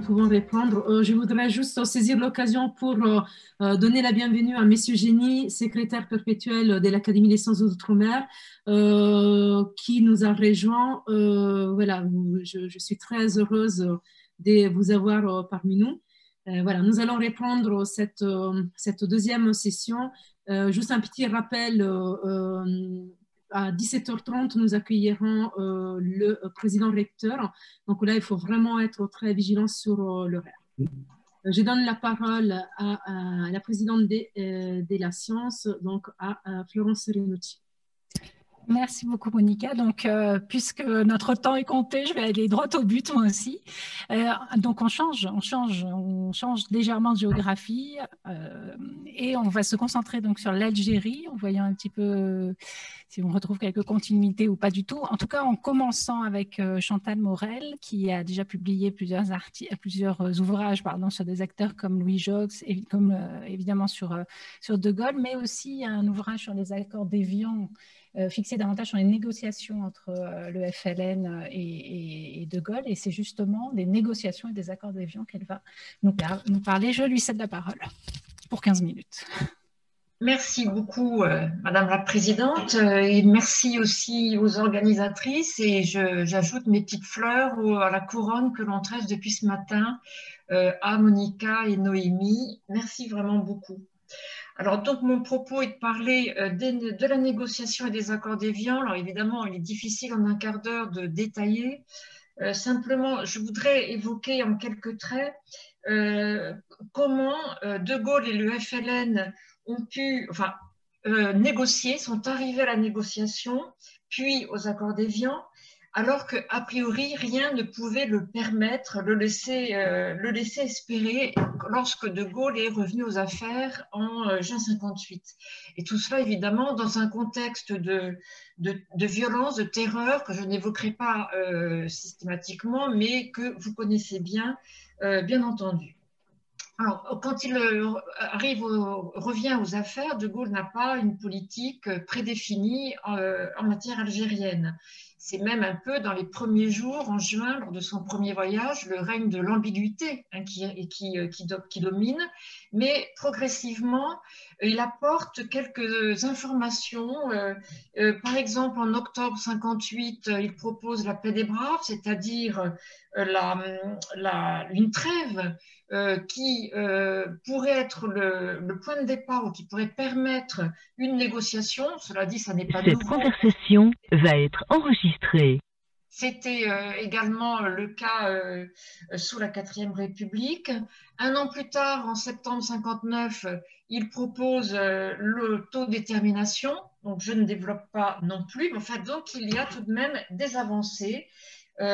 nous pouvons répondre. je voudrais juste saisir l'occasion pour donner la bienvenue à M. Génie, secrétaire perpétuel de l'Académie des sciences d'outre-mer, qui nous a rejoint. voilà, je, suis très heureuse de vous avoir parmi nous. voilà, nous allons répondre cette, cette deuxième session. juste un petit rappel à 17h30, nous accueillerons euh, le président recteur. Donc là, il faut vraiment être très vigilant sur euh, l'horaire. Euh, je donne la parole à, la présidente de, la science, donc à, Florence Renotti. Merci beaucoup, Monica. Donc, puisque notre temps est compté, je vais aller droit au but, moi aussi. donc, on change, on change, on change légèrement de géographie et on va se concentrer donc sur l'Algérie, en voyant un petit peu si on retrouve quelques continuités ou pas du tout. En tout cas, en commençant avec euh, Chantal Morel, qui a déjà publié plusieurs, plusieurs euh, ouvrages pardon, sur des acteurs comme Louis Jox, et comme euh, évidemment sur, sur De Gaulle, mais aussi un ouvrage sur les accords d'Évian, fixé davantage sur les négociations entre le FLN et, De Gaulle. Et c'est justement des négociations et des accords d'Évian qu'elle va nous, parler. Je lui cède la parole pour 15 minutes. Merci beaucoup, euh, Madame la Présidente, euh, et merci aussi aux organisatrices. Et j'ajoute mes petites fleurs à la couronne que l'on tresse depuis ce matin euh, à Monica et Noémie. Merci vraiment beaucoup. Alors, donc, mon propos est de parler de la négociation et des accords d'Évian. Alors, évidemment, il est difficile en un quart d'heure de détailler. simplement, je voudrais évoquer en quelques traits comment De Gaulle et le FLN ont pu enfin, euh, négocier, sont arrivés à la négociation, puis aux accords d'Évian, alors qu'a priori, rien ne pouvait le permettre, le laisser, euh, le laisser espérer lorsque De Gaulle est revenu aux affaires en euh, juin 58. Et tout cela, évidemment, dans un contexte de, violence, de terreur, que je n'évoquerai pas systématiquement, mais que vous connaissez bien, bien entendu. Alors, quand il euh, revient aux affaires, De Gaulle n'a pas une politique prédéfinie euh, en matière algérienne. C'est même un peu dans les premiers jours, en juin, lors de son premier voyage, le règne de l'ambiguïté hein, euh, qui, domine. Mais progressivement, il apporte quelques informations. par exemple, en octobre 58, il propose la paix des braves, c'est-à-dire la, la, une trêve euh, qui euh, pourrait être le, point de départ ou qui pourrait permettre une négociation. Cela dit, ça n'est pas Cette conversation va être enregistrée. C'était euh, également le cas sous la quatrième République. Un an plus tard, en septembre 59, il propose l'autodétermination. Donc, je ne développe pas non plus. Mais enfin, donc, il y a tout de même des avancées en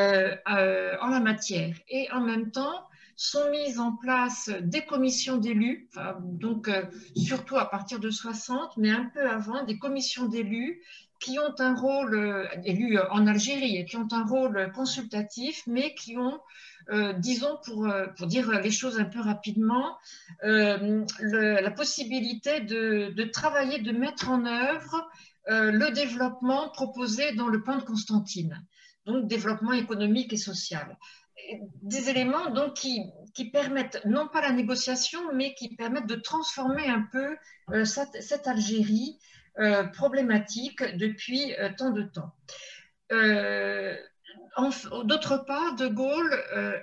la matière. Et en même temps, sont mises en place des commissions d'élus, donc euh, surtout à partir de 60, mais un peu avant, des commissions d'élus qui ont un rôle, euh, élus en Algérie, et qui ont un rôle consultatif, mais qui ont, euh, disons, pour, pour dire les choses un peu rapidement, la possibilité de, de, travailler, de mettre en œuvre le développement proposé dans le plan de Constantine, donc développement économique et social. Des éléments donc qui, qui, permettent non pas la négociation, mais qui permettent de transformer un peu euh, cette, Algérie euh, problématique depuis euh, tant de temps. D'autre part, De Gaulle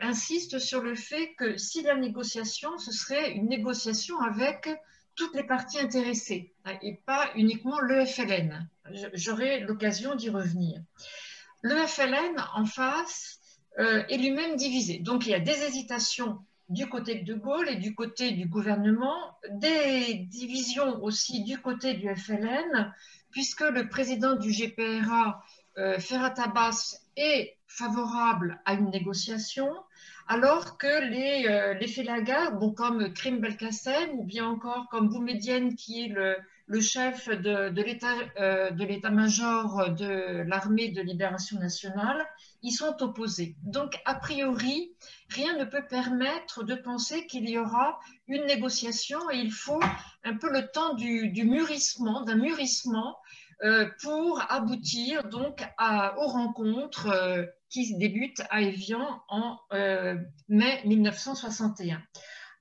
insiste sur le fait que si la négociation, ce serait une négociation avec toutes les parties intéressées hein, et pas uniquement le FLN. J'aurai l'occasion d'y revenir. Le FLN en face euh, est lui-même divisé. Donc il y a des hésitations du côté de Gaulle et du côté du gouvernement, des divisions aussi du côté du FLN, puisque le président du GPRA, euh, Ferhat Abbas, est favorable à une négociation, alors que les, euh, les comme Krim Belkacem ou bien encore comme Boumedienne, qui est le, chef de, de l'état-major de l'armée de libération nationale, ils sont opposés. Donc, a priori, rien ne peut permettre de penser qu'il y aura une négociation et il faut un peu le temps du, mûrissement, d'un mûrissement pour aboutir donc à, aux rencontres qui débutent à Evian en mai 1961.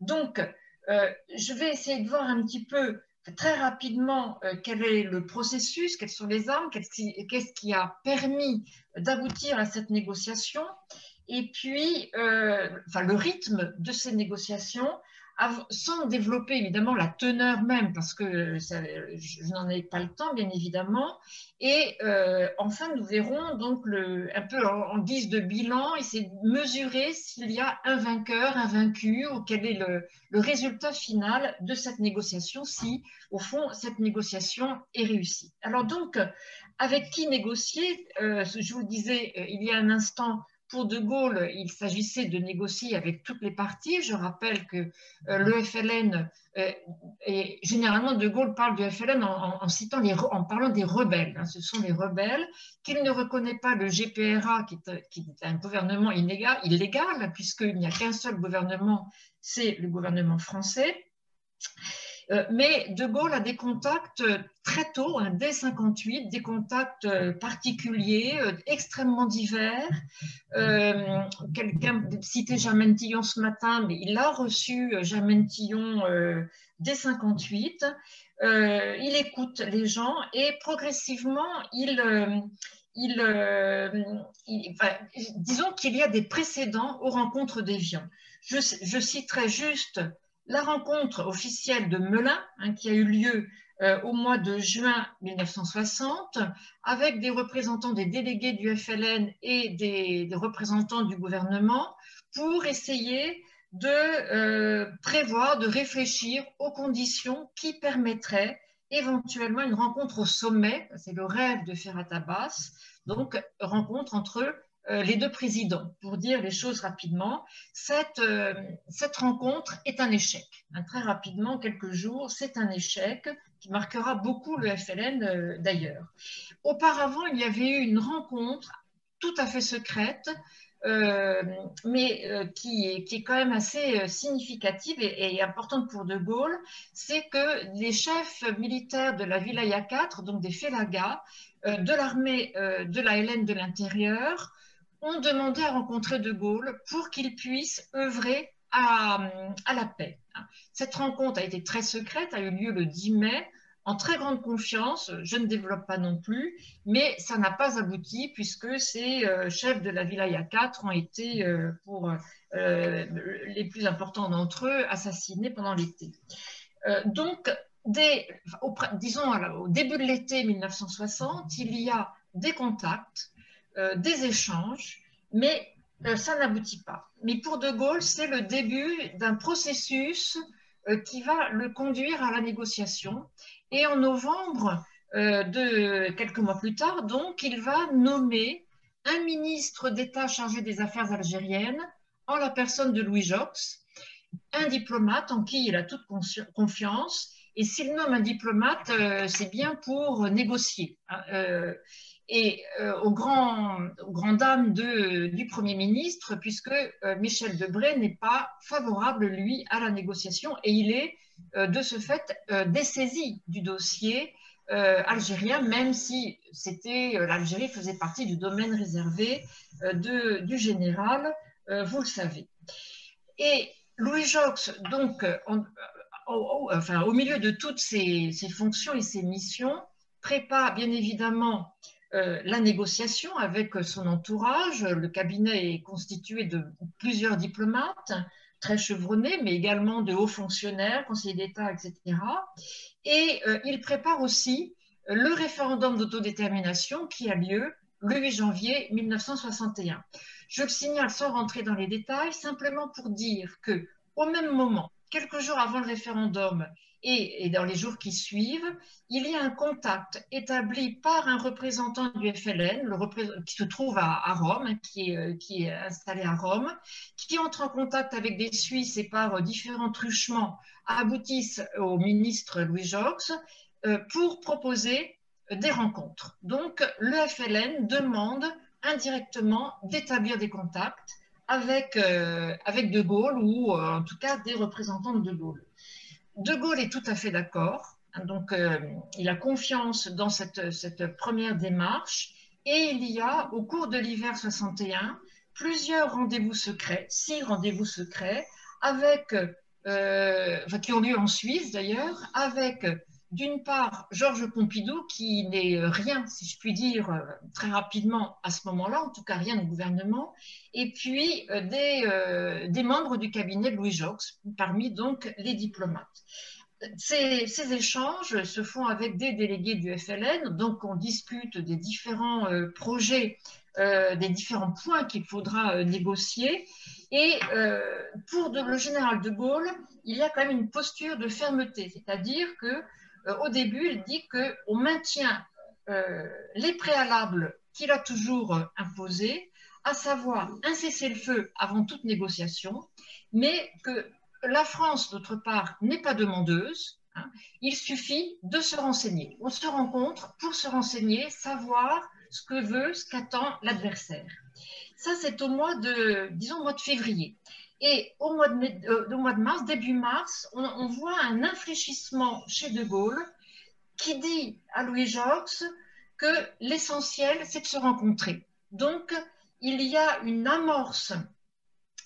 Donc, je vais essayer de voir un petit peu très rapidement euh, quel est le processus, quelles sont les armes, qu'est-ce qui, a permis d'aboutir à cette négociation, et puis euh, enfin, le rythme de ces négociations, sans développer évidemment la teneur même, parce que je, n'en ai pas le temps, bien évidemment. Et euh, enfin, nous verrons donc le, un peu en, guise de bilan, essayer de mesurer s'il y a un vainqueur, un vaincu, ou quel est le, résultat final de cette négociation, si au fond cette négociation est réussie. Alors donc, avec qui négocier? Euh, Je vous le disais euh, il y a un instant, pour De Gaulle, il s'agissait de négocier avec toutes les parties. Je rappelle que euh, le FLN, euh, et généralement De Gaulle parle du FLN en, citant les, en parlant des rebelles. Hein. ce sont les rebelles qu'il ne reconnaît pas le GPRA, qui est, un gouvernement illégal, illégal puisqu'il n'y a qu'un seul gouvernement, c'est le gouvernement français. Euh, mais De Gaulle a des contacts très tôt, hein, dès 58, des contacts euh, particuliers, euh, extrêmement divers. Quelqu'un citait Germaine Tillon ce matin, mais il a reçu Germaine Tillon dès 58. il écoute les gens et progressivement, il, disons qu'il y a des précédents aux rencontres d'Evian. Je, je citerai juste la rencontre officielle de Melun, hein, qui a eu lieu euh, au mois de juin 1960, avec des représentants des délégués du FLN et des, représentants du gouvernement, pour essayer de euh, prévoir, de réfléchir aux conditions qui permettraient éventuellement une rencontre au sommet, c'est le rêve de Ferhat Abbas, donc rencontre entre les deux présidents. Pour dire les choses rapidement, cette, euh, rencontre est un échec. Hein, très rapidement, quelques jours, c'est un échec qui marquera beaucoup le FLN euh, d'ailleurs. Auparavant, il y avait eu une rencontre tout à fait secrète, mais qui, est quand même assez significative et, et, importante pour De Gaulle, c'est que les chefs militaires de la Vilaya 4, donc des Félagas, de l'armée de la Hélène de l'intérieur, ont demandé à rencontrer De Gaulle pour qu'il puisse œuvrer à, la paix. Cette rencontre a été très secrète, a eu lieu le 10 mai, en très grande confiance, je ne développe pas non plus, mais ça n'a pas abouti puisque ces euh, chefs de la Vilaya 4 ont été, euh, pour euh, les plus importants d'entre eux, assassinés pendant l'été. donc, disons au début de l'été 1960, il y a des contacts euh, des échanges, mais euh, ça n'aboutit pas. Mais pour De Gaulle, c'est le début d'un processus euh, qui va le conduire à la négociation. Et en novembre, de quelques mois plus tard, donc, il va nommer un ministre d'État chargé des affaires algériennes en la personne de Louis Jox, un diplomate en qui il a toute confiance. Et s'il nomme un diplomate, c'est bien pour négocier. Hein, et euh, aux, grands, du Premier ministre, puisque euh, Michel Debré n'est pas favorable, lui, à la négociation, et il est euh, de ce fait dessaisi du dossier algérien, même si c'était l'Algérie faisait partie du domaine réservé du général, vous le savez. Et Louis Jox, donc, au milieu de toutes ses, ses fonctions et ses missions, prépare bien évidemment euh, la négociation avec son entourage. Le cabinet est constitué de plusieurs diplomates très chevronnés, mais également de hauts fonctionnaires, conseillers d'État, etc. Et euh, il prépare aussi le référendum d'autodétermination qui a lieu le 8 janvier 1961. Je le signale sans rentrer dans les détails, simplement pour dire que au même moment, quelques jours avant le référendum, et, dans les jours qui suivent, il y a un contact établi par un représentant du FLN, qui se trouve à, Rome, qui, est, euh, qui, est, installé à Rome, qui entre en contact avec des Suisses et par euh, différents truchements aboutissent au ministre Louis Jox euh, pour proposer des rencontres. Donc le FLN demande indirectement d'établir des contacts avec, avec De Gaulle ou en tout cas des représentants de De Gaulle. De Gaulle est tout à fait d'accord Donc, il a confiance dans cette, première démarche. Et il y a, au cours de l'hiver 61, plusieurs rendez-vous secrets, six rendez-vous secrets, avec, qui ont lieu en Suisse d'ailleurs, avec d'une part, Georges Pompidou, qui n'est rien, si je puis dire, euh, très rapidement à ce moment-là, en tout cas rien au gouvernement, et puis euh, des, euh, membres du cabinet de Louis Jox, parmi donc les diplomates. Ces, échanges se font avec des délégués du FLN, donc on discute des différents projets, des différents points qu'il faudra négocier. Et pour le général de Gaulle, il y a quand même une posture de fermeté, c'est-à-dire que euh, au début, il dit qu'on maintient euh, les préalables qu'il a toujours euh, imposés, à savoir un cessez-le-feu avant toute négociation, mais que la France, d'autre part, n'est pas demandeuse. Hein. il suffit de se renseigner. On se rencontre pour se renseigner, savoir ce que veut, ce qu'attend l'adversaire. Ça, c'est au mois de, disons, au mois de février. Et au mois de, euh, mars, début mars, on, voit un infléchissement chez De Gaulle qui dit à Louis Jox que l'essentiel, c'est de se rencontrer. Donc, il y a une amorce,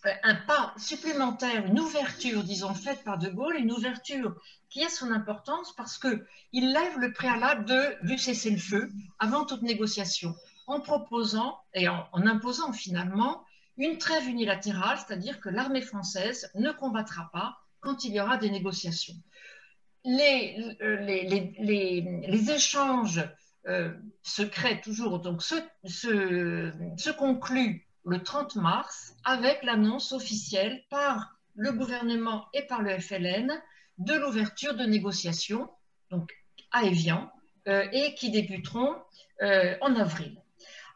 euh, un pas supplémentaire, une ouverture, disons, faite par De Gaulle, une ouverture qui a son importance parce qu'il lève le préalable de, du cessez-le-feu avant toute négociation, en proposant et en imposant finalement une trêve unilatérale, c'est-à-dire que l'armée française ne combattra pas quand il y aura des négociations. Les, euh, échanges euh, secrets, toujours, donc, se, se, concluent le 30 mars avec l'annonce officielle par le gouvernement et par le FLN de l'ouverture de négociations, donc à Evian, euh, et qui débuteront en avril.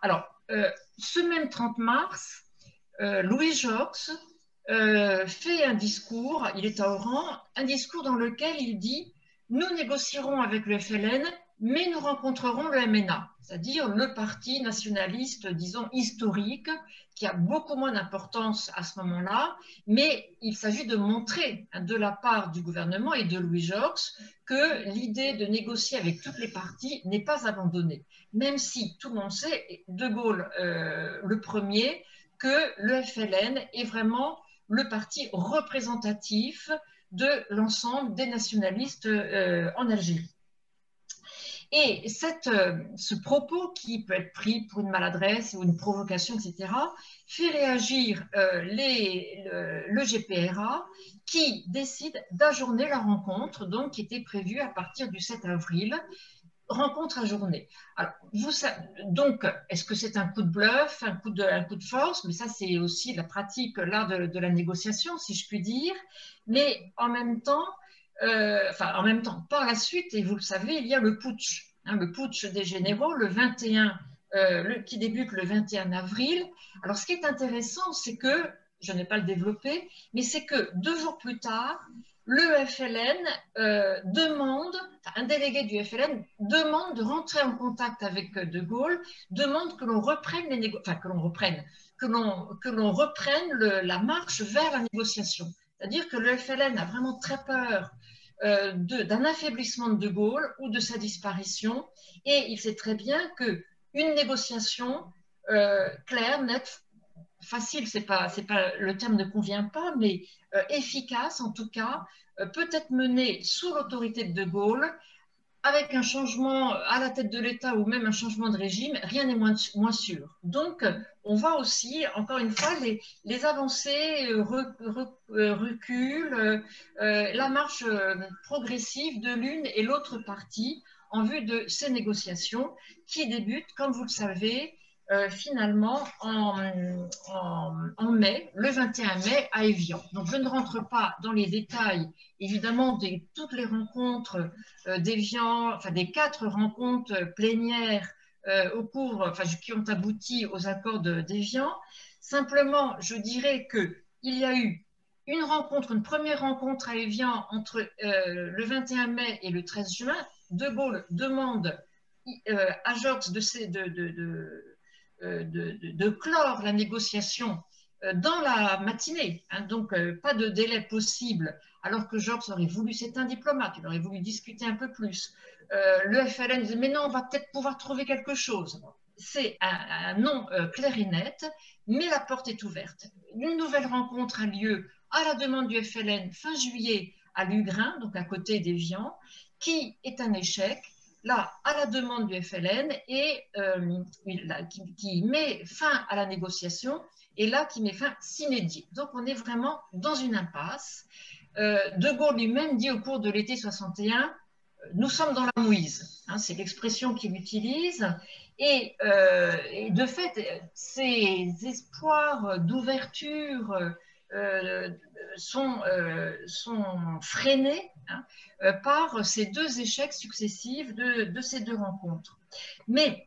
Alors, ce même 30 mars, euh, Louis Jox euh, fait un discours, il est à Oran, un discours dans lequel il dit Nous négocierons avec le FLN, mais nous rencontrerons le MNA, c'est-à-dire le parti nationaliste, disons, historique, qui a beaucoup moins d'importance à ce moment-là, mais il s'agit de montrer hein, de la part du gouvernement et de Louis Jox que l'idée de négocier avec toutes les parties n'est pas abandonnée, même si tout le monde sait, De Gaulle euh, le premier, que le FLN est vraiment le parti représentatif de l'ensemble des nationalistes euh, en Algérie. Et euh, ce propos, qui peut être pris pour une maladresse ou une provocation, etc., fait réagir euh, le, le, GPRA qui décide d'ajourner la rencontre, donc qui était prévue à partir du 7 avril, rencontre à journée. Donc, est-ce que c'est un coup de bluff, un coup de, force? Mais ça, c'est aussi la pratique, l'art de, la négociation, si je puis dire. Mais en même temps, euh, enfin, en même temps, par la suite, et vous le savez, il y a le putsch, hein, le putsch des généraux, le 21, euh, qui débute le 21 avril. Alors, ce qui est intéressant, c'est que, je n'ai pas le développé, mais c'est que deux jours plus tard, le FLN euh, demande, un délégué du FLN demande de rentrer en contact avec euh, De Gaulle, demande que l'on reprenne les enfin que l'on reprenne, que l'on que l'on reprenne la marche vers la négociation. C'est-à-dire que le FLN a vraiment très peur euh, d'un affaiblissement de De Gaulle ou de sa disparition, et il sait très bien que une négociation claire, nette, facile, c'est pas, c'est pas, le terme ne convient pas, mais euh, efficace en tout cas, euh, peut être menée sous l'autorité de De Gaulle, avec un changement à la tête de l'État ou même un changement de régime, rien n'est moins, moins sûr. Donc, on voit aussi, encore une fois, les, les avancées euh, reculent, la marche progressive de l'une et l'autre partie en vue de ces négociations qui débutent, comme vous le savez, euh, finalement en, mai, le 21 mai à Evian. Donc je ne rentre pas dans les détails, évidemment, de toutes les rencontres euh, d'Evian, enfin des quatre rencontres plénières euh, au cours, enfin, qui ont abouti aux accords d'Evian. Simplement, je dirais qu'il y a eu une rencontre, une première rencontre à Evian entre le 21 mai et le 13 juin. De Gaulle demande à Georges de, euh, de, clore la négociation euh, dans la matinée, hein, donc euh, pas de délai possible alors que Georges aurait voulu, c'est un diplomate, il aurait voulu discuter un peu plus. Euh, le FLN disait, mais non, on va peut-être pouvoir trouver quelque chose. C'est un, nom euh, clair et net, mais la porte est ouverte. Une nouvelle rencontre a lieu à la demande du FLN fin juillet à Lugrin, donc à côté d'Evian, qui est un échec, là, à la demande du FLN, et euh, qui, met fin à la négociation, et là, qui met fin s'inédit. Donc, on est vraiment dans une impasse. Euh, de Gaulle lui-même dit au cours de l'été 61, nous sommes dans la mouise, hein, c'est l'expression qu'il utilise, et, euh, de fait, ces espoirs d'ouverture euh, euh, sont freinés hein, euh, par ces deux échecs successifs de, ces deux rencontres. Mais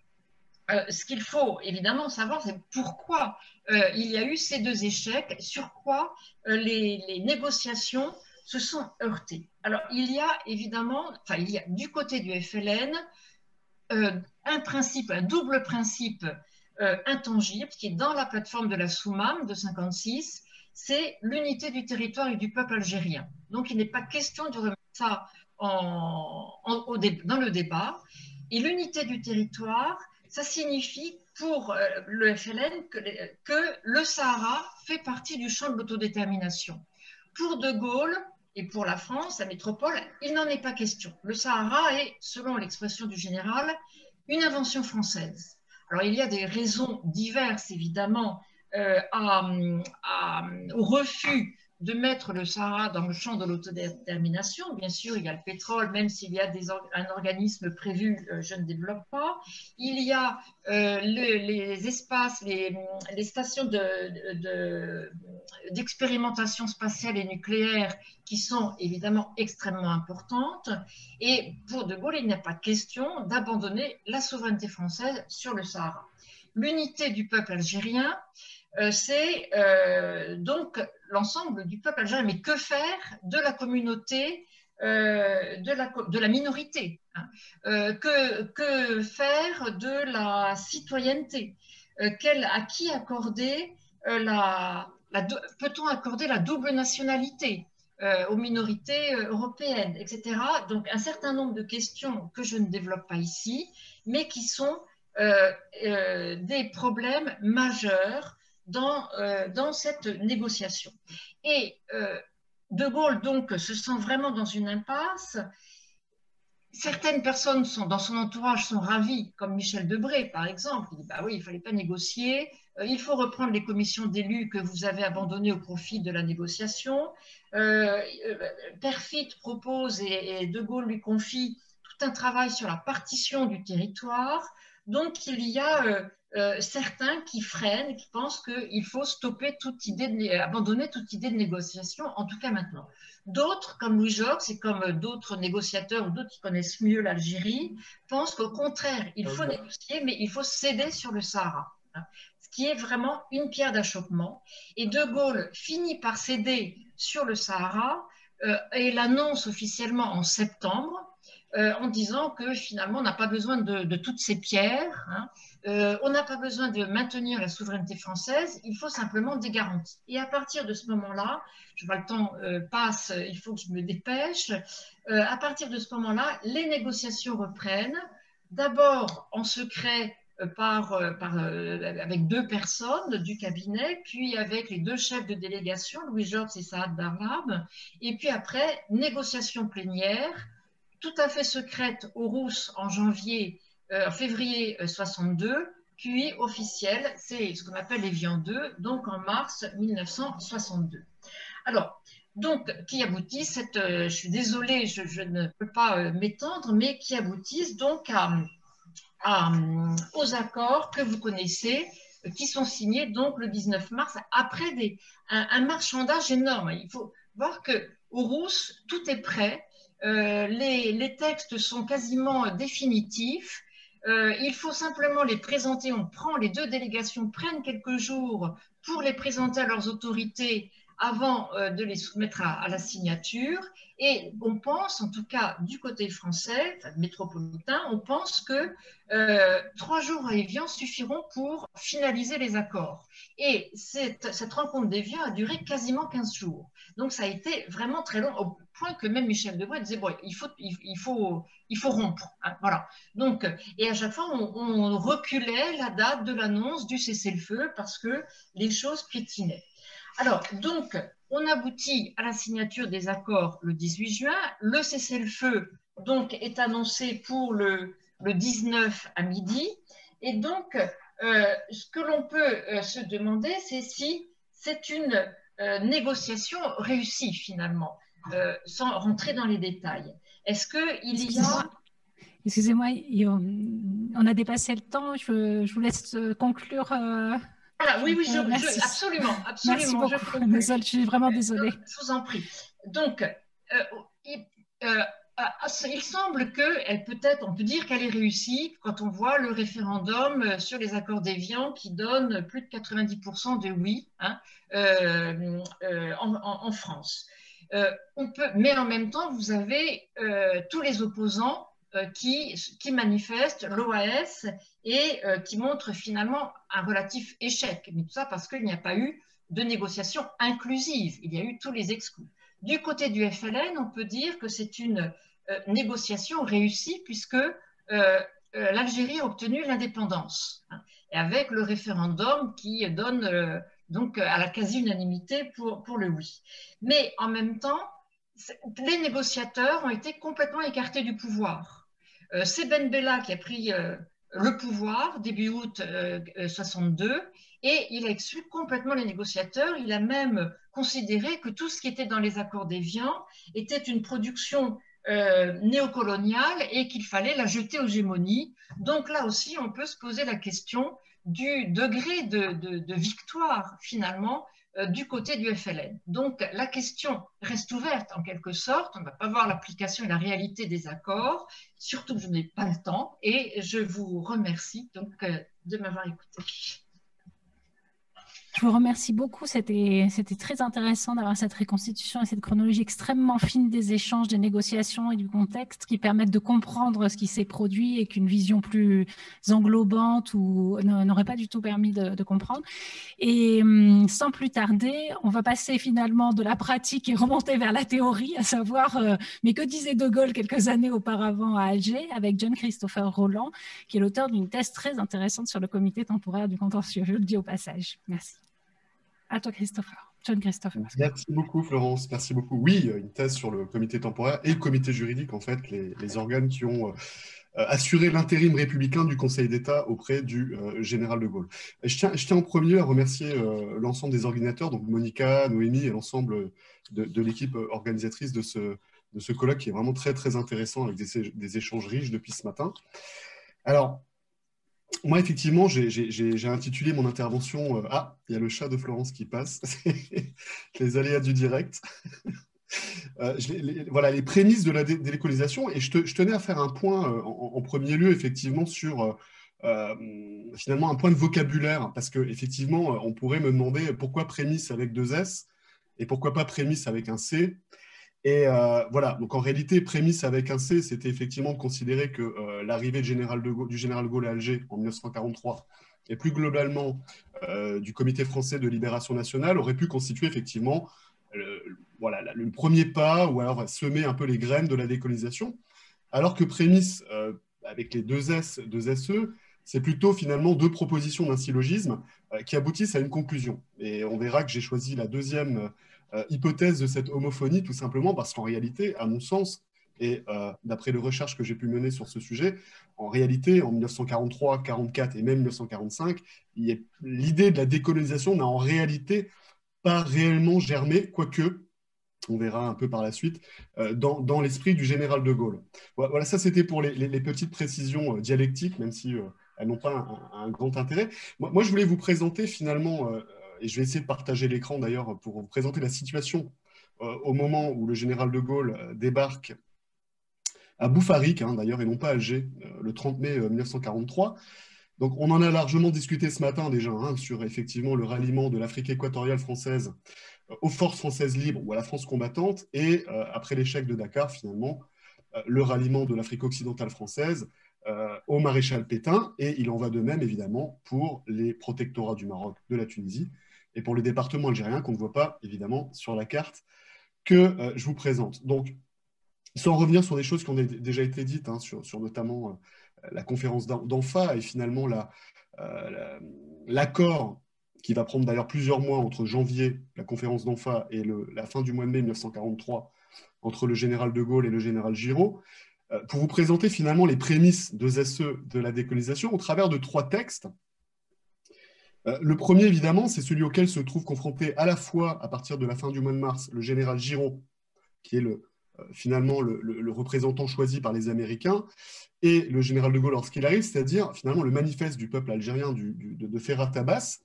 ce qu'il faut évidemment savoir, c'est pourquoi il y a eu ces deux échecs, sur quoi les, négociations se sont heurtées. Alors, il y a évidemment, enfin, il y a du côté du FLN un principe, un double principe intangible qui est dans la plateforme de la Soumam de 56, c'est l'unité du territoire et du peuple algérien. Donc il n'est pas question de remettre ça dans le débat. Et l'unité du territoire, ça signifie pour euh, le FLN que, que, le Sahara fait partie du champ de l'autodétermination. Pour De Gaulle et pour la France, la métropole, il n'en est pas question. Le Sahara est, selon l'expression du général, une invention française. Alors il y a des raisons diverses, évidemment, euh, au refus de mettre le Sahara dans le champ de l'autodétermination. Bien sûr, il y a le pétrole, même s'il y a un organisme prévu, euh, je ne développe pas. Il y a euh, les espaces, les, stations d'expérimentation de, spatiale et nucléaire qui sont évidemment extrêmement importantes. Et pour De Gaulle, il n'y a pas de question d'abandonner la souveraineté française sur le Sahara. L'unité du peuple algérien, euh, c'est euh, donc l'ensemble du peuple algérien. Mais que faire de la communauté, euh, de, la, minorité hein? Que, faire de la citoyenneté? À qui accorder la, peut-on accorder la double nationalité aux minorités européennes, etc. Donc un certain nombre de questions que je ne développe pas ici, mais qui sont des problèmes majeurs dans, euh, dans cette négociation. Et euh, De Gaulle, donc, se sent vraiment dans une impasse. Certaines personnes sont, dans son entourage sont ravies, comme Michel Debré, par exemple. Il dit bah oui, il ne fallait pas négocier. Euh, il faut reprendre les commissions d'élus que vous avez abandonnées au profit de la négociation. Perfit propose et, De Gaulle lui confie tout un travail sur la partition du territoire. Donc, il y a euh, certains qui freinent, qui pensent qu'il faut stopper toute idée, de, abandonner toute idée de négociation, en tout cas maintenant. D'autres, comme Louis Jox et comme d'autres négociateurs ou d'autres qui connaissent mieux l'Algérie, pensent qu'au contraire, il faut négocier, mais il faut céder sur le Sahara. Hein, ce qui est vraiment une pierre d'achoppement. Et De Gaulle finit par céder sur le Sahara euh, et l'annonce officiellement en septembre, euh, en disant que finalement on n'a pas besoin de, toutes ces pierres. Hein, euh, on n'a pas besoin de maintenir la souveraineté française, il faut simplement des garanties. Et à partir de ce moment-là, je vois le temps euh, passe, il faut que je me dépêche, à partir de ce moment-là, les négociations reprennent, d'abord en secret par, avec deux personnes du cabinet, puis avec les deux chefs de délégation, Louis Georges et Saad Darlab, et puis après, négociation plénière, tout à fait secrète au Rousse en janvier euh, février 62, euh, puis officiel, c'est ce qu'on appelle les Viands 2, donc en mars 1962. Alors, donc, qui aboutit, cette, euh, je suis désolée, je, ne peux pas m'étendre, mais qui aboutissent donc aux accords que vous connaissez, qui sont signés donc le 19 mars, après un, marchandage énorme. Il faut voir que au Rousse, tout est prêt, les, les, textes sont quasiment définitifs, euh, il faut simplement les présenter. On prend les deux délégations, prennent quelques jours pour les présenter à leurs autorités avant de les soumettre à, la signature. Et on pense, en tout cas du côté français, métropolitain, on pense que trois jours à Evian suffiront pour finaliser les accords. Et cette, rencontre d'Evian a duré quasiment 15 jours. Donc ça a été vraiment très long, au point que même Michel Debré disait, il faut, il, faut, il faut rompre. Hein, voilà. Donc, et à chaque fois, on, reculait la date de l'annonce du cessez-le-feu parce que les choses piétinaient. Alors, donc, on aboutit à la signature des accords le 18 juin. Le cessez-le-feu, donc, est annoncé pour le, le 19 à midi. Et donc, euh, ce que l'on peut euh, se demander, c'est si c'est une euh, négociation réussie finalement, sans rentrer dans les détails. Est-ce qu'il y a Excusez-moi, on a dépassé le temps. Je, vous laisse conclure. Oui, oui, absolument, absolument. Je, je, suis vraiment désolée. Je vous en prie. Donc, euh, il semble qu'elle peut-être, on peut dire qu'elle est réussie quand on voit le référendum euh, sur les accords d'Évian qui donne plus de 90% de oui hein, euh, euh, en, France. on peut, mais en même temps, vous avez tous les opposants qui, qui, manifestent l'OAS et qui montrent finalement un relatif échec. Mais tout ça parce qu'il n'y a pas eu de négociation inclusive. Il y a eu tous les exclus. Du côté du FLN, on peut dire que c'est une euh, négociation réussie puisque euh, euh, l'Algérie a obtenu l'indépendance, hein, et avec le référendum qui donne donc à la quasi-unanimité pour le oui. Mais en même temps, les négociateurs ont été complètement écartés du pouvoir. C'est Ben Bella qui a pris le pouvoir début août 62 et il a exclu complètement les négociateurs. Il a même considéré que tout ce qui était dans les accords d'Évian était une production euh, néocoloniale et qu'il fallait la jeter aux gémonies. Donc là aussi, on peut se poser la question du degré de, victoire finalement euh, du côté du FLN. Donc la question reste ouverte en quelque sorte. On ne va pas voir l'application et la réalité des accords, surtout que je n'ai pas le temps. Et je vous remercie donc euh, de m'avoir écouté. Je vous remercie beaucoup. C'était très intéressant d'avoir cette réconstitution et cette chronologie extrêmement fine des échanges, des négociations et du contexte qui permettent de comprendre ce qui s'est produit et qu'une vision plus englobante n'aurait pas du tout permis de, comprendre. Et hum, sans plus tarder, on va passer finalement de la pratique et remonter vers la théorie, à savoir, euh, mais que disait De Gaulle quelques années auparavant à Alger avec John Christopher Roland, qui est l'auteur d'une thèse très intéressante sur le comité temporaire du contentieux. Je le dis au passage. Merci. À toi, Christopher. John Christopher. Merci beaucoup, Florence. Merci beaucoup. Oui, une thèse sur le comité temporaire et le comité juridique, en fait, les, organes qui ont euh, assuré l'intérim républicain du Conseil d'État auprès du euh, général de Gaulle. Je tiens, en premier à remercier euh, l'ensemble des organisateurs, donc Monica, Noémie et l'ensemble de, l'équipe organisatrice de ce, de ce colloque qui est vraiment très, très intéressant avec des, des échanges riches depuis ce matin. Alors, moi, effectivement, j'ai intitulé mon intervention euh, Ah, il y a le chat de Florence qui passe, les aléas du direct. Euh, voilà, les prémices de la décolonisation. Et je, tenais à faire un point euh, en, premier lieu, effectivement, sur finalement un point de vocabulaire, parce qu'effectivement, on pourrait me demander pourquoi prémisse avec deux S et pourquoi pas prémisse avec un C. Et euh, voilà, donc en réalité, prémisse avec un C, c'était effectivement de considérer que euh, l'arrivée du général de Gaulle à Alger en 1943 et plus globalement euh, du Comité français de libération nationale aurait pu constituer effectivement voilà, le premier pas ou alors semer un peu les graines de la décolonisation, alors que prémisse avec les deux S, deux SE, c'est plutôt finalement deux propositions d'un syllogisme qui aboutissent à une conclusion. Et on verra que j'ai choisi la deuxième euh, hypothèse de cette homophonie, tout simplement parce qu'en réalité, à mon sens, et euh, d'après les recherches que j'ai pu mener sur ce sujet, en réalité, en 1943, 44 et même 1945, l'idée de la décolonisation n'a en réalité pas réellement germé, quoique, on verra un peu par la suite, euh, dans, l'esprit du général de Gaulle. Voilà, ça c'était pour les, petites précisions dialectiques, même si elles n'ont pas un, grand intérêt. Moi, je voulais vous présenter finalement et je vais essayer de partager l'écran d'ailleurs pour vous présenter la situation euh, au moment où le général de Gaulle euh, débarque à Boufarik, hein, d'ailleurs, et non pas à Alger, euh, le 30 mai 1943. Donc, on en a largement discuté ce matin déjà hein, sur effectivement le ralliement de l'Afrique équatoriale française aux forces françaises libres ou à la France combattante, et après l'échec de Dakar, finalement, le ralliement de l'Afrique occidentale française au maréchal Pétain, et il en va de même, évidemment, pour les protectorats du Maroc, de la Tunisie, et pour le département algérien qu'on ne voit pas, évidemment, sur la carte que je vous présente. Donc, sans revenir sur des choses qui ont déjà été dites, hein, sur, notamment la conférence d'Anfa et finalement l'accord qui va prendre d'ailleurs plusieurs mois entre janvier, la conférence d'Anfa, et la fin du mois de mai 1943, entre le général de Gaulle et le général Giraud, euh, pour vous présenter finalement les prémices de ZSE de la décolonisation au travers de trois textes. Euh, le premier, évidemment, c'est celui auquel se trouve confronté à la fois, à partir de la fin du mois de mars, le général Giraud, qui est euh, finalement le, représentant choisi par les Américains, et le général de Gaulle lorsqu'il arrive, c'est-à-dire finalement le manifeste du peuple algérien de, Ferrat Abbas,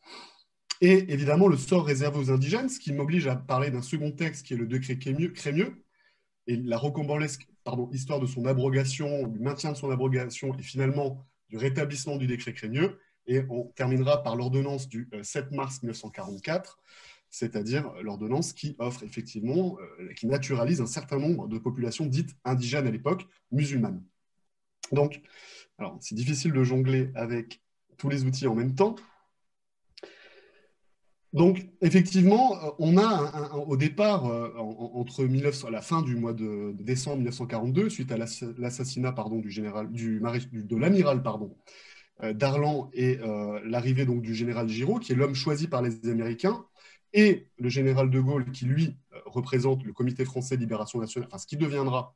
et évidemment le sort réservé aux indigènes, ce qui m'oblige à parler d'un second texte qui est le décret Crémieux, et la rocambolesque histoire de son abrogation, du maintien de son abrogation et finalement du rétablissement du décret Crémieux. Et on terminera par l'ordonnance du 7 euh, mars 1944, c'est-à-dire l'ordonnance qui offre effectivement, euh, qui naturalise un certain nombre de populations dites indigènes à l'époque, musulmanes. Donc, alors c'est difficile de jongler avec tous les outils en même temps, donc, effectivement, euh, on a au départ, entre la fin du mois de, décembre 1942, suite à l'assassinat du général, du, de l'amiral pardon, Darlan et l'arrivée donc du général Giraud, qui est l'homme choisi par les Américains, et le général de Gaulle, qui lui représente le Comité français de libération nationale, enfin ce qui deviendra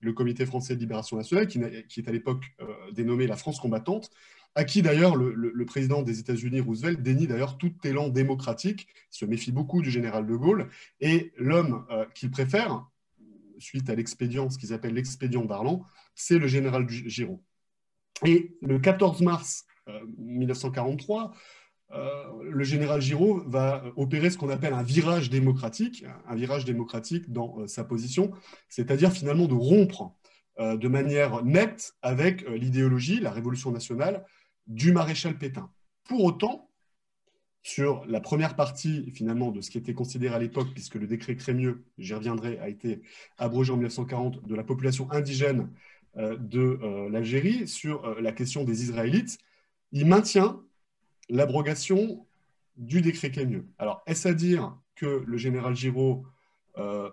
le Comité français de libération nationale, qui, est à l'époque dénommé la France combattante, à qui d'ailleurs le, président des États-Unis, Roosevelt, dénie d'ailleurs tout élan démocratique, se méfie beaucoup du général de Gaulle, et l'homme euh, qu'il préfère, suite à l'expédient, ce qu'ils appellent l'expédient Darlan, c'est le général Giraud. Et le 14 mars 1943, euh, euh, le général Giraud va opérer ce qu'on appelle un virage démocratique, un virage démocratique dans sa position, c'est-à-dire finalement de rompre de manière nette avec l'idéologie, la révolution nationale, du maréchal Pétain. Pour autant, sur la première partie finalement de ce qui était considéré à l'époque, puisque le décret Crémieux, j'y reviendrai, a été abrogé en 1940, de la population indigène euh, de euh, l'Algérie, sur euh, la question des Israélites, il maintient l'abrogation du décret Crémieux. Alors, est-ce à dire que le général Giraud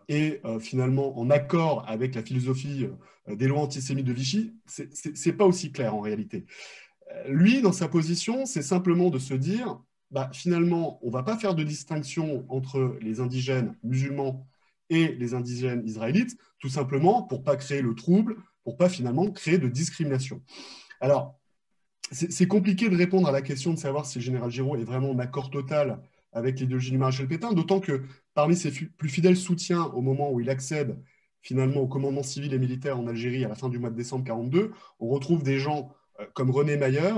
est finalement en accord avec la philosophie des lois antisémites de Vichy? C'est pas aussi clair en réalité lui, dans sa position, c'est simplement de se dire, bah, finalement, on va pas faire de distinction entre les indigènes musulmans et les indigènes israélites, tout simplement pour pas créer le trouble, pour pas finalement créer de discrimination. Alors, c'est compliqué de répondre à la question de savoir si le général Giraud est vraiment en accord total avec l'idéologie du maréchal Pétain, d'autant que parmi ses plus fidèles soutiens au moment où il accède finalement au commandement civil et militaire en Algérie à la fin du mois de décembre 1942, on retrouve des gens euh, comme René Mayer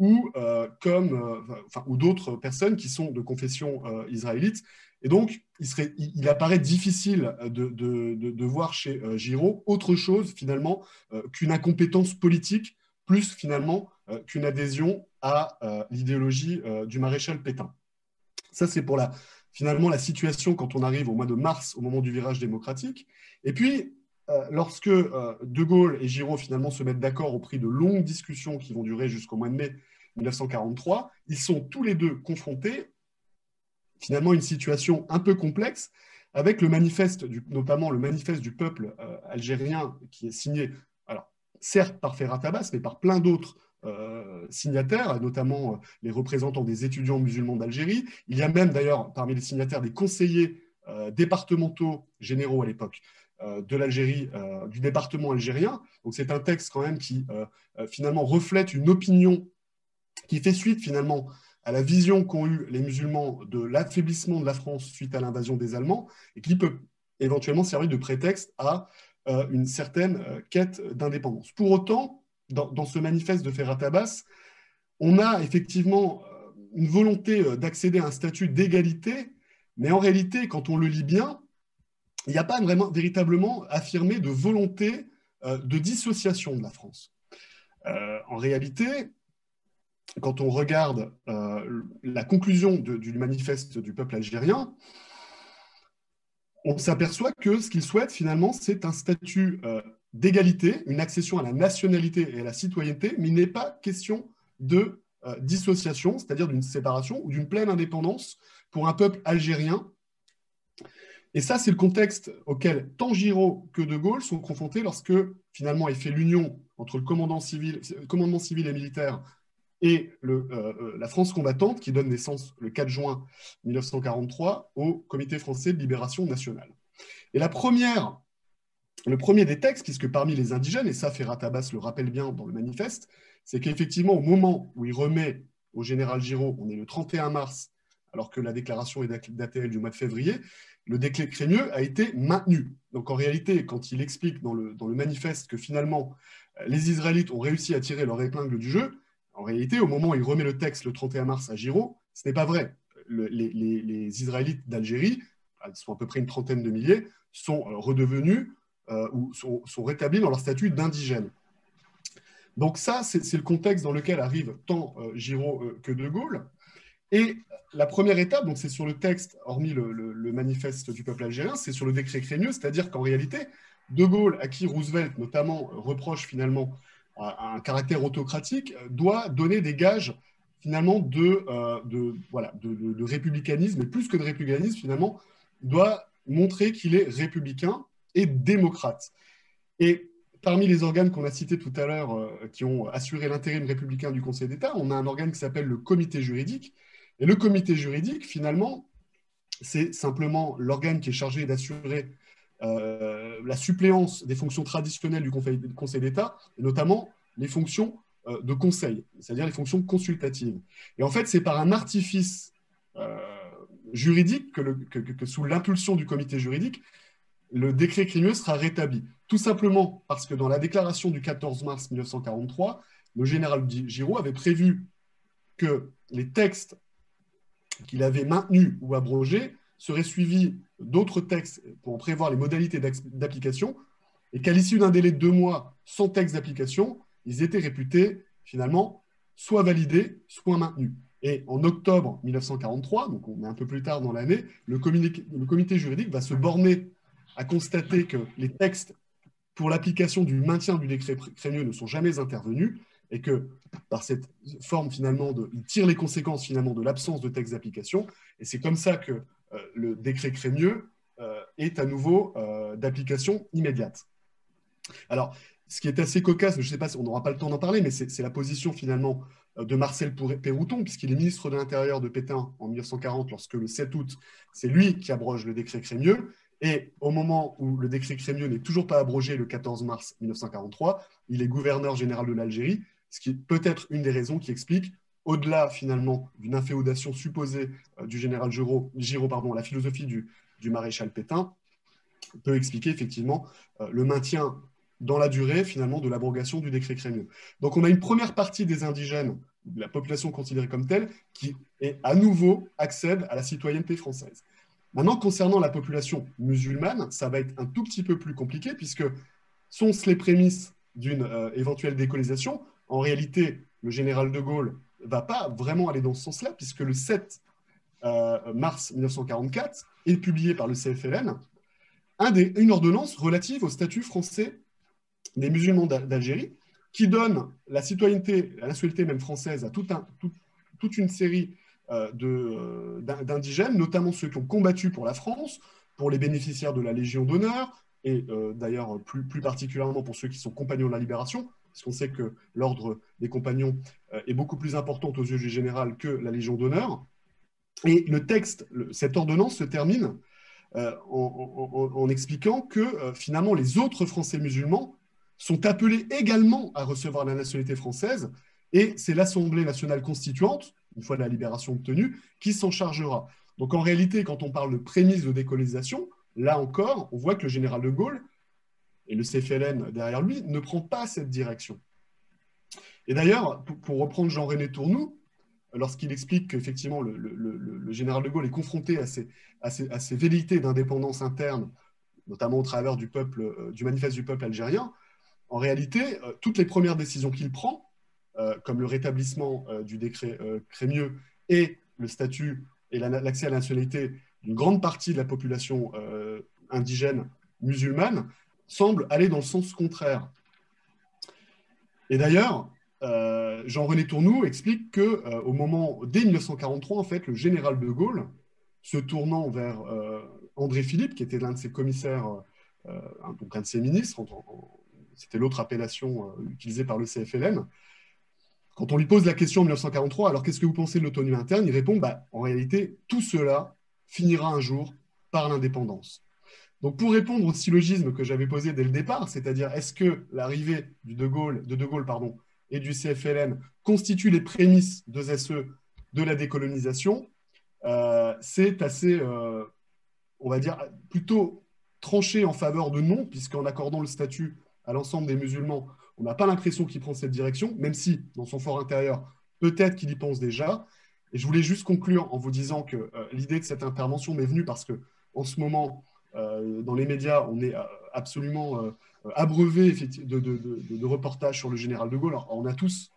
ou, euh, euh, ou d'autres personnes qui sont de confession israélite. Et donc, il, apparaît difficile de, voir chez Giraud autre chose, finalement, qu'une incompétence politique, plus finalement qu'une adhésion à l'idéologie du maréchal Pétain. Ça, c'est pour la, finalement la situation quand on arrive au mois de mars, au moment du virage démocratique. Et puis, euh, lorsque euh, De Gaulle et Giraud finalement se mettent d'accord au prix de longues discussions qui vont durer jusqu'au mois de mai 1943, ils sont tous les deux confrontés finalement une situation un peu complexe avec le manifeste, notamment le manifeste du peuple euh, algérien qui est signé, alors certes par Ferrat Abbas, mais par plein d'autres signataires, notamment les représentants des étudiants musulmans d'Algérie. Il y a même d'ailleurs parmi les signataires des conseillers départementaux généraux à l'époque euh, de l'Algérie, euh, du département algérien. Donc c'est un texte quand même qui euh, finalement reflète une opinion qui fait suite finalement à la vision qu'ont eu les musulmans de l'affaiblissement de la France suite à l'invasion des Allemands et qui peut éventuellement servir de prétexte à une certaine quête d'indépendance. Pour autant, dans, ce manifeste de Ferrat Abbas, on a effectivement une volonté d'accéder à un statut d'égalité, mais en réalité, quand on le lit bien, il n'y a pas vraiment, véritablement affirmé de volonté euh, de dissociation de la France. Euh, en réalité, quand on regarde euh, la conclusion du manifeste du peuple algérien, on s'aperçoit que ce qu'il souhaite finalement, c'est un statut d'égalité, une accession à la nationalité et à la citoyenneté, mais il n'est pas question de dissociation, c'est-à-dire d'une séparation ou d'une pleine indépendance pour un peuple algérien. Et ça, c'est le contexte auquel tant Giraud que De Gaulle sont confrontés lorsque finalement il fait l'union entre le commandement civil et militaire et euh, euh, la France combattante, qui donne naissance le 4 juin 1943 au Comité français de libération nationale. Et la première, le premier des textes, puisque parmi les indigènes, et ça Ferrat Abbas le rappelle bien dans le manifeste, c'est qu'effectivement, au moment où il remet au général Giraud, on est le 31 mars alors que la déclaration est datée du mois de février, le décret Crémieux a été maintenu. Donc en réalité, quand il explique dans le, dans le manifeste que finalement euh, les Israélites ont réussi à tirer leur épingle du jeu, en réalité, au moment où il remet le texte le 31 mars à Giraud, ce n'est pas vrai. les, Israélites d'Algérie, ils sont à peu près une trentaine de milliers, sont euh, redevenus euh, ou sont, rétablis dans leur statut d'indigènes. Donc ça, c'est le contexte dans lequel arrivent tant Giraud que De Gaulle. Et la première étape, donc c'est sur le texte, hormis le, manifeste du peuple algérien, c'est sur le décret Crémieux, c'est-à-dire qu'en réalité, De Gaulle, à qui Roosevelt notamment reproche finalement un caractère autocratique, doit donner des gages finalement de, euh, voilà, de, républicanisme, et plus que de républicanisme, finalement, doit montrer qu'il est républicain et démocrate. Et parmi les organes qu'on a cités tout à l'heure, euh, qui ont assuré l'intérim républicain du Conseil d'État, on a un organe qui s'appelle le comité juridique, et le comité juridique, finalement, c'est simplement l'organe qui est chargé d'assurer euh, la suppléance des fonctions traditionnelles du Conseil, d'État, notamment les fonctions euh, de conseil, c'est-à-dire les fonctions consultatives. Et en fait, c'est par un artifice euh, juridique que, sous l'impulsion du comité juridique, le décret crimieux sera rétabli. Tout simplement parce que dans la déclaration du 14 mars 1943, le général Giraud avait prévu que les textes qu'il avait maintenu ou abrogé serait suivi d'autres textes pour en prévoir les modalités d'application, et qu'à l'issue d'un délai de deux mois sans texte d'application, ils étaient réputés finalement soit validés, soit maintenus. Et en octobre 1943, donc on est un peu plus tard dans l'année, le, comité juridique va se borner à constater que les textes pour l'application du maintien du décret crémieux ne sont jamais intervenus, et que par cette forme finalement, de, il tire les conséquences finalement de l'absence de texte d'application, et c'est comme ça que le décret Crémieux euh, est à nouveau euh, d'application immédiate. Alors, ce qui est assez cocasse, je ne sais pas si on n'aura pas le temps d'en parler, mais c'est la position finalement de Marcel Pérouton, puisqu'il est ministre de l'Intérieur de Pétain en 1940, lorsque le 7 août, c'est lui qui abroge le décret Crémieux, et au moment où le décret Crémieux n'est toujours pas abrogé le 14 mars 1943, il est gouverneur général de l'Algérie, ce qui peut-être une des raisons qui explique, au-delà finalement d'une inféodation supposée euh, du général Giraud, la philosophie du, maréchal Pétain, peut expliquer effectivement euh, le maintien dans la durée finalement de l'abrogation du décret crémieux. Donc on a une première partie des indigènes, de la population considérée comme telle, qui est à nouveau accède à la citoyenneté française. Maintenant, concernant la population musulmane, ça va être un tout petit peu plus compliqué puisque sont-ce les prémices d'une euh, éventuelle décolonisation? En réalité, le général de Gaulle va pas vraiment aller dans ce sens-là, puisque le 7 euh, mars 1944 est publié par le CFLN une ordonnance relative au statut français des musulmans d'Algérie, qui donne la citoyenneté, la nationalité même française à toute une série euh, euh, d'indigènes, notamment ceux qui ont combattu pour la France, pour les bénéficiaires de la Légion d'honneur, et d'ailleurs plus, plus, particulièrement pour ceux qui sont compagnons de la libération, parce qu'on sait que l'ordre des compagnons euh, est beaucoup plus important aux yeux du général que la Légion d'honneur. Et le texte, cette ordonnance se termine euh, en, expliquant que euh, finalement les autres Français musulmans sont appelés également à recevoir la nationalité française, et c'est l'Assemblée nationale constituante, une fois la libération obtenue, qui s'en chargera. Donc en réalité, quand on parle de prémisse de décolonisation, là encore, on voit que le général de Gaulle et le CFLN derrière lui, ne prend pas cette direction. Et d'ailleurs, pour, reprendre Jean-René Tournou, lorsqu'il explique qu'effectivement le, général de Gaulle est confronté à ces, à velléités d'indépendance interne, notamment au travers du, peuple, euh, du manifeste du peuple algérien, en réalité, euh, toutes les premières décisions qu'il prend, euh, comme le rétablissement du décret Crémieux et le statut et l'accès à la nationalité d'une grande partie de la population indigène musulmane semble aller dans le sens contraire. Et d'ailleurs, Jean-René Tournou explique que au moment dès 1943, en fait, le général de Gaulle, se tournant vers André Philippe, qui était l'un de ses commissaires, donc un de ses ministres, c'était l'autre appellation utilisée par le CFLN, quand on lui pose la question en 1943, alors qu'est-ce que vous pensez de l'autonomie interne Il répond, bah, en réalité, tout cela finira un jour par l'indépendance. Donc pour répondre au syllogisme que j'avais posé dès le départ, c'est-à-dire est-ce que l'arrivée de De Gaulle, et du CFLN constitue les prémices de ZSE de la décolonisation, euh, c'est assez, euh, on va dire, plutôt tranché en faveur de non, puisqu'en accordant le statut à l'ensemble des musulmans, on n'a pas l'impression qu'il prend cette direction, même si, dans son fort intérieur, peut-être qu'il y pense déjà. Et je voulais juste conclure en vous disant que euh, l'idée de cette intervention m'est venue parce que, en ce moment, dans les médias, on est euh, absolument abreuvé de, reportages sur le général de Gaulle. Alors, on a tous,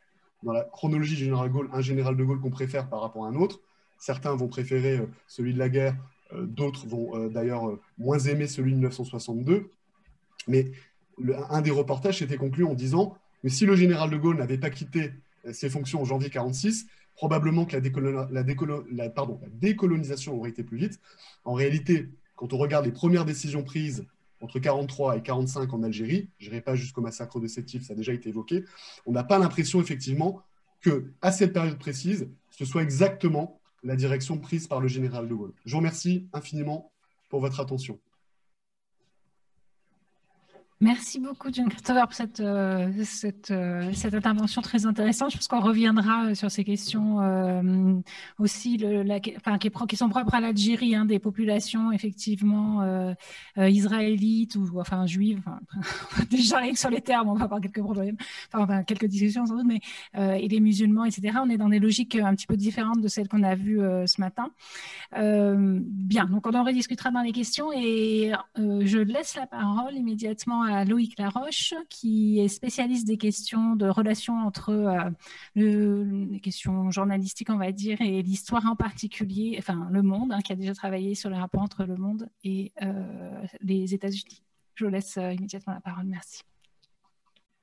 dans la chronologie du général de Gaulle, un général de Gaulle qu'on préfère par rapport à un autre. Certains vont préférer celui de la guerre, d'autres vont d'ailleurs moins aimer celui de 1962. Mais un des reportages s'était conclu en disant que si le général de Gaulle n'avait pas quitté euh, ses fonctions en janvier 1946, probablement que la, décolonisation aurait été plus vite. En réalité, quand on regarde les premières décisions prises entre 43 et 45 en Algérie, je n'irai pas jusqu'au massacre de Sétif, ça a déjà été évoqué, on n'a pas l'impression effectivement que à cette période précise, ce soit exactement la direction prise par le général de Gaulle. Je vous remercie infiniment pour votre attention. Merci beaucoup, John Christopher, pour cette, euh, euh, cette, intervention très intéressante. Je pense qu'on reviendra euh, sur ces questions aussi enfin, qui, sont propres à l'Algérie, hein, des populations effectivement israélites ou enfin juives. Enfin, déjà rien sur les termes, on va avoir quelques problèmes, enfin, quelques discussions sans doute, mais et les musulmans, etc. On est dans des logiques un petit peu différentes de celles qu'on a vues ce matin. bien, donc on en rediscutera dans les questions et je laisse la parole immédiatement à Loïc Laroche, qui est spécialiste des questions de relations entre euh, les questions journalistiques, on va dire, et l'histoire en particulier, enfin le monde, hein, qui a déjà travaillé sur les rapports entre le monde et euh, les États-Unis. Je vous laisse euh, immédiatement la parole. Merci.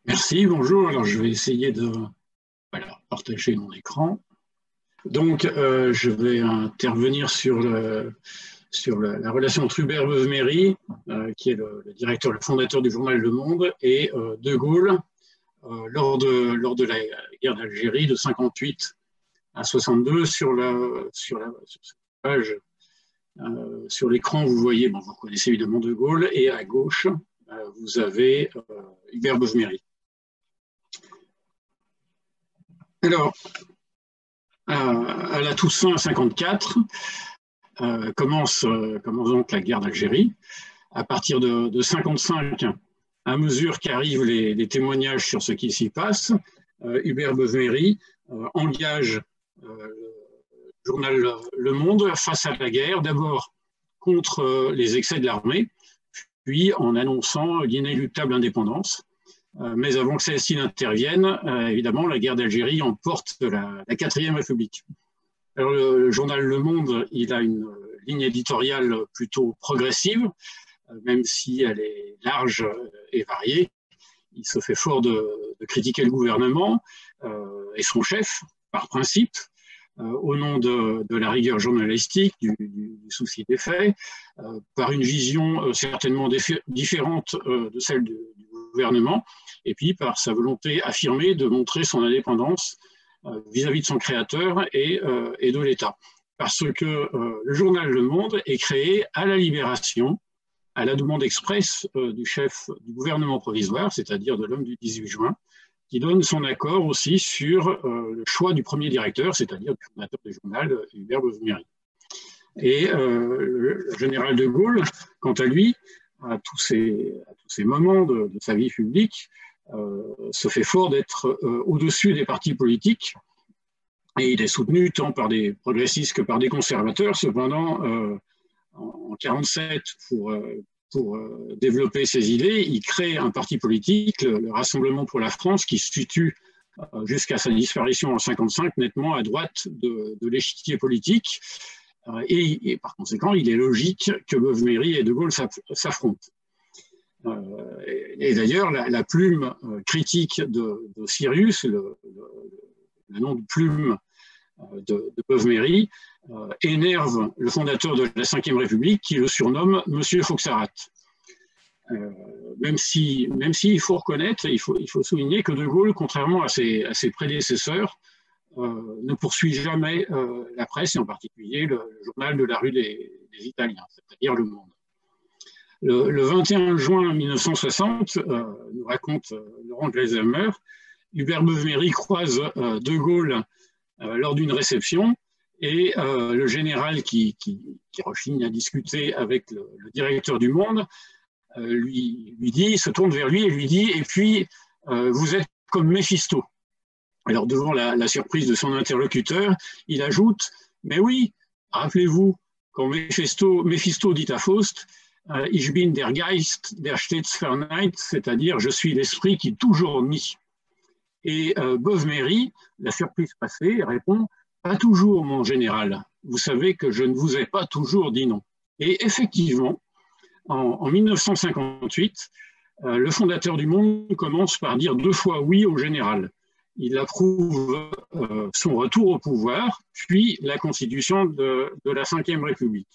Merci, bonjour. Alors je vais essayer de partager mon écran. Donc, je vais intervenir sur le, sur la, relation entre Hubert Beuve-Méry, euh, qui est le, directeur, le fondateur du journal Le Monde, et euh, De Gaulle euh, lors, de, lors de la guerre d'Algérie de 58 à 62. Sur, la, sur, la, page, sur l'écran, vous voyez, bon, vous connaissez évidemment De Gaulle, et à gauche, vous avez Hubert Beuve-Méry. Alors, à la Toussaint 54, euh, commence, euh, commence, donc la guerre d'Algérie. À partir de, de 55, à mesure qu'arrivent les, témoignages sur ce qui s'y passe, euh, Hubert Beuvery engage le journal Le Monde face à la guerre, d'abord contre les excès de l'armée, puis en annonçant l'inéluctable indépendance. mais avant que celle-ci n'intervienne, évidemment, la guerre d'Algérie emporte la, la quatrième République. Alors, le journal Le Monde, il a une ligne éditoriale plutôt progressive, euh, même si elle est large et variée. Il se fait fort de, critiquer le gouvernement euh, et son chef, par principe, euh, au nom de, la rigueur journalistique, du, souci des faits, par une vision certainement différente de celle du, gouvernement, et puis par sa volonté affirmée de montrer son indépendance euh, vis-à-vis de son créateur et, euh, de l'État. Parce que euh, le journal Le Monde est créé à la Libération, à la demande expresse du chef du gouvernement provisoire, c'est-à-dire de l'homme du 18 juin, qui donne son accord aussi sur le choix du premier directeur, c'est-à-dire du fondateur du journal, Hubert Bovmery. Et le général de Gaulle, quant à lui, à tous ces, moments de, sa vie publique, se fait fort d'être euh, au-dessus des partis politiques et il est soutenu tant par des progressistes que par des conservateurs. Cependant, euh, en 1947, pour, pour développer ses idées, il crée un parti politique, le, Rassemblement pour la France, qui se situe jusqu'à sa disparition en 1955 nettement à droite de, de l'échiquier politique. et, par conséquent, il est logique que Beuve-Méry et De Gaulle s'affrontent. Et d'ailleurs, la, plume critique de, Sirius, le, nom de plume de, Beuve-Méry, énerve le fondateur de la Ve République qui le surnomme Monsieur Foxarat. Euh, même si, même s'il faut reconnaître, il faut, il souligner que De Gaulle, contrairement à ses, prédécesseurs, euh, ne poursuit jamais euh, la presse, et en particulier le, journal de la rue des, Italiens, c'est-à-dire Le Monde. Le, 21 juin 1960, nous raconte Laurent Gleiselmer, Hubert Beuve-Méry croise De Gaulle lors d'une réception et le général qui, qui, rechigne à discuter avec le, directeur du Monde euh, lui, dit, se tourne vers lui et lui dit, et puis euh, vous êtes comme Méphisto. Alors devant la, surprise de son interlocuteur, il ajoute, mais oui, rappelez-vous, quand Méphisto, Méphisto dit à Faust, euh, Ich bin der Geist, der stets c'est-à-dire je suis l'esprit qui toujours nie. Et euh, la surprise passée, répond Pas toujours, mon général. Vous savez que je ne vous ai pas toujours dit non. Et effectivement, en, 1958, euh, le fondateur du Monde commence par dire deux fois oui au général. Il approuve euh, son retour au pouvoir, puis la constitution de, la Ve République.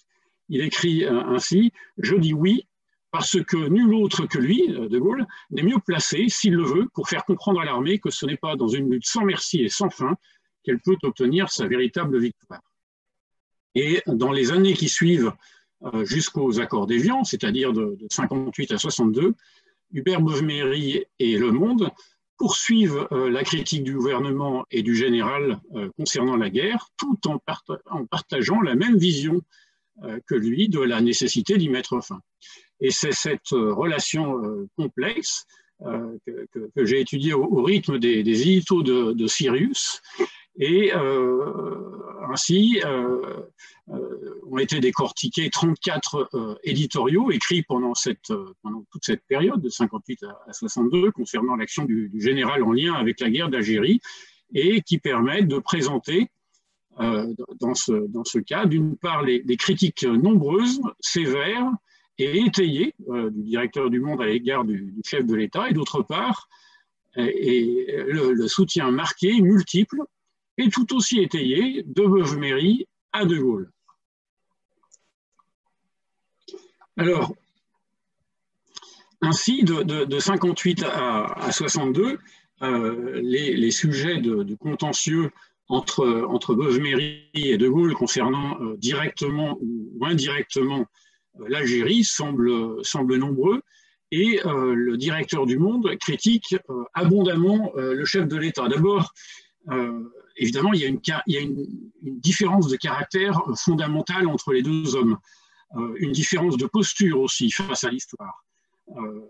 Il écrit euh, ainsi Je dis oui parce que nul autre que lui, De Gaulle, n'est mieux placé, s'il le veut, pour faire comprendre à l'armée que ce n'est pas dans une lutte sans merci et sans fin qu'elle peut obtenir sa véritable victoire. Et dans les années qui suivent euh, jusqu'aux accords d'Évian, c'est-à-dire de, 58 à 62, Hubert Beuve-Méry et Le Monde poursuivent euh, la critique du gouvernement et du général euh, concernant la guerre, tout en, partageant la même vision que lui de la nécessité d'y mettre fin. Et c'est cette relation complexe que, j'ai étudiée au, rythme des, des de, de, Sirius. Et ainsi, euh, ont été décortiqués 34 euh, éditoriaux écrits pendant, cette, euh, pendant toute cette période de 58 à, 62 concernant l'action du, général en lien avec la guerre d'Algérie et qui permettent de présenter dans, ce, dans ce cas, d'une part, les, critiques nombreuses, sévères et étayées du directeur du Monde à l'égard du, chef de l'État, et d'autre part, le, soutien marqué, multiple, et tout aussi étayé de Beuve-Méry à De Gaulle. Alors, ainsi, de, de, 58 à, 62, euh, les, sujets de, contentieux entre, Beuve-Méry et De Gaulle concernant euh, directement ou indirectement euh, l'Algérie semblent, semblent, nombreux et le directeur du Monde critique abondamment le chef de l'État. D'abord, évidemment, il y a, une, différence de caractère fondamentale entre les deux hommes. Euh, une différence de posture aussi face à l'histoire, euh,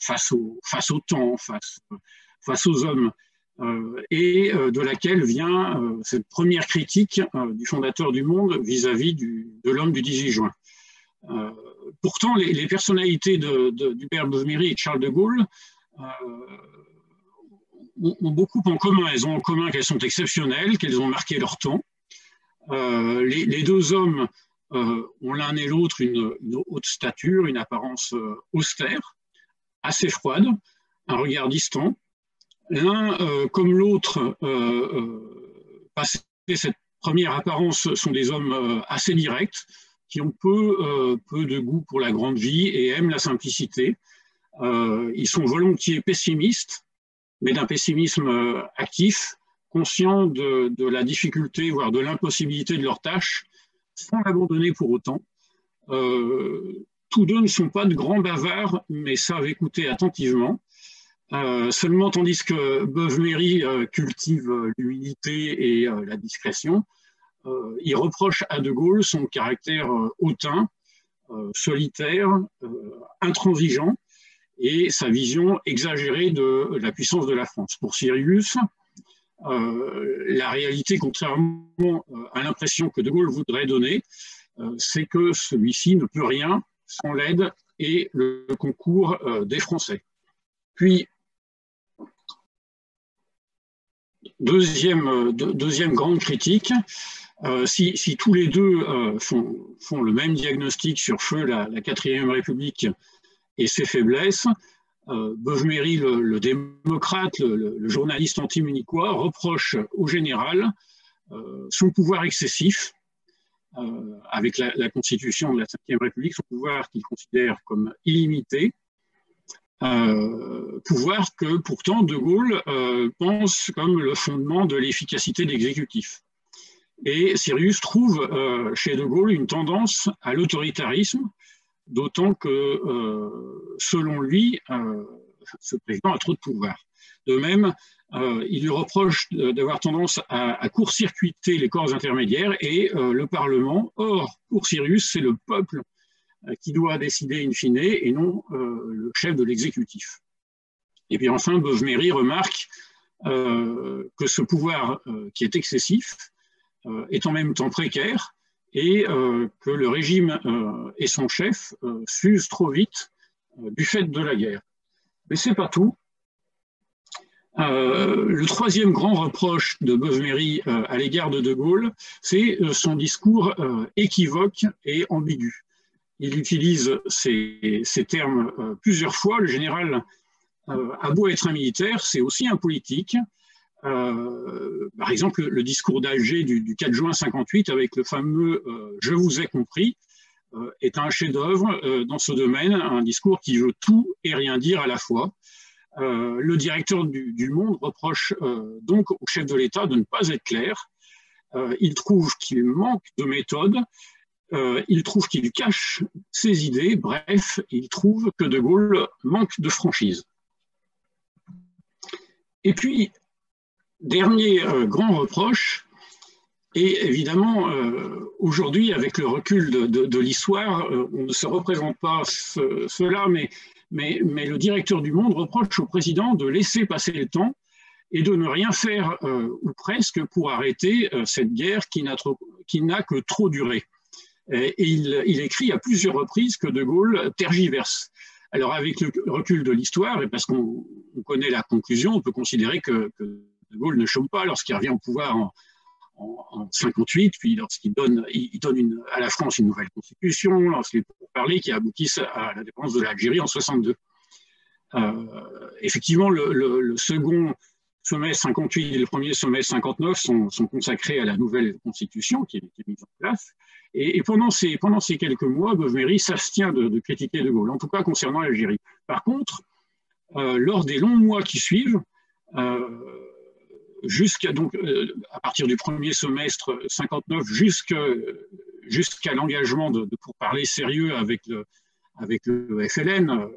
face, au, temps, face, face aux hommes, euh, et de laquelle vient cette première critique du fondateur du Monde vis-à-vis de l'homme du 18 juin. pourtant, les, personnalités d'Hubert de, Beuve-Méry et Charles de Gaulle ont, beaucoup en commun. Elles ont en commun qu'elles sont exceptionnelles, qu'elles ont marqué leur temps. les, les, deux hommes euh, ont l'un et l'autre une, haute stature, une apparence euh, austère, assez froide, un regard distant. L'un euh, comme l'autre, passé cette première apparence, sont des hommes assez directs, qui ont peu, peu de goût pour la grande vie et aiment la simplicité. ils sont volontiers pessimistes, mais d'un pessimisme actif, conscients de, la difficulté, voire de l'impossibilité de leur tâche, sans l'abandonner pour autant. Euh, tous deux ne sont pas de grands bavards, mais savent écouter attentivement. Euh, seulement, tandis que Beuve-Méry euh, cultive l'humilité et la discrétion, il reproche à De Gaulle son caractère hautain, solitaire, intransigeant et sa vision exagérée de la puissance de la France. Pour Sirius, euh, la réalité, contrairement euh, à l'impression que De Gaulle voudrait donner, euh, c'est que celui-ci ne peut rien sans l'aide et le concours des Français. Puis, deuxième, deuxième grande critique, si, tous les deux font, le même diagnostic sur feu la, la quatrième République et ses faiblesses, euh, Beuve-Méry, le, démocrate, le, journaliste anti-munichois, reproche au général euh, son pouvoir excessif, euh, avec la, constitution de la Ve République, son pouvoir qu'il considère comme illimité, pouvoir que pourtant De Gaulle pense comme le fondement de l'efficacité de l'exécutif. Et Sirius trouve chez De Gaulle une tendance à l'autoritarisme, d'autant que, euh, selon lui, euh, ce président a trop de pouvoir. De même, euh, il lui reproche d'avoir tendance à, court-circuiter les corps intermédiaires et le Parlement. Or, pour Sirius, c'est le peuple qui doit décider in fine et non le chef de l'exécutif. Et puis enfin, Beuve-Méry remarque que ce pouvoir qui est excessif est en même temps précaire et euh, que le régime euh, et son chef euh, s'usent trop vite du fait de la guerre. Mais ce n'est pas tout. le troisième grand reproche de Beuve-Méry à l'égard de De Gaulle, c'est son discours équivoque et ambigu. Il utilise ces, termes plusieurs fois. Le général a beau être un militaire, c'est aussi un politique. Euh, par exemple, le discours d'Alger du, 4 juin 58 avec le fameux euh, Je vous ai compris euh, est un chef-d'œuvre dans ce domaine, un discours qui veut tout et rien dire à la fois. le directeur du Monde reproche donc au chef de l'État de ne pas être clair. il trouve qu'il manque de méthode, il trouve qu'il cache ses idées, bref, il trouve que De Gaulle manque de franchise. Et puis, Dernier euh, grand reproche, et évidemment, euh, aujourd'hui, avec le recul de, l'histoire, euh, on ne se représente pas cela, mais, le directeur du Monde reproche au président de laisser passer le temps et de ne rien faire, ou presque, pour arrêter cette guerre qui n'a que trop duré. Et, il, écrit à plusieurs reprises que De Gaulle tergiverse. Alors, avec le recul de l'histoire, et parce qu'on connaît la conclusion, on peut considérer que, de Gaulle ne chôme pas lorsqu'il revient au pouvoir en, 1958, 58, puis lorsqu'il donne, à la France une nouvelle constitution, lorsqu'il parler qui aboutissent à la dépendance de l'Algérie en 62. Euh, effectivement, le, second semestre 58 et le premier semestre 59 sont, consacrés à la nouvelle constitution qui est, mise en place. Et, pendant, ces, quelques mois, Beuve-Méry s'abstient de, critiquer De Gaulle, en tout cas concernant l'Algérie. Par contre, euh, lors des longs mois qui suivent, euh, jusqu'à donc euh, à partir du premier semestre 59 jusqu'à l'engagement de, pour parler sérieux avec le, avec le FLN,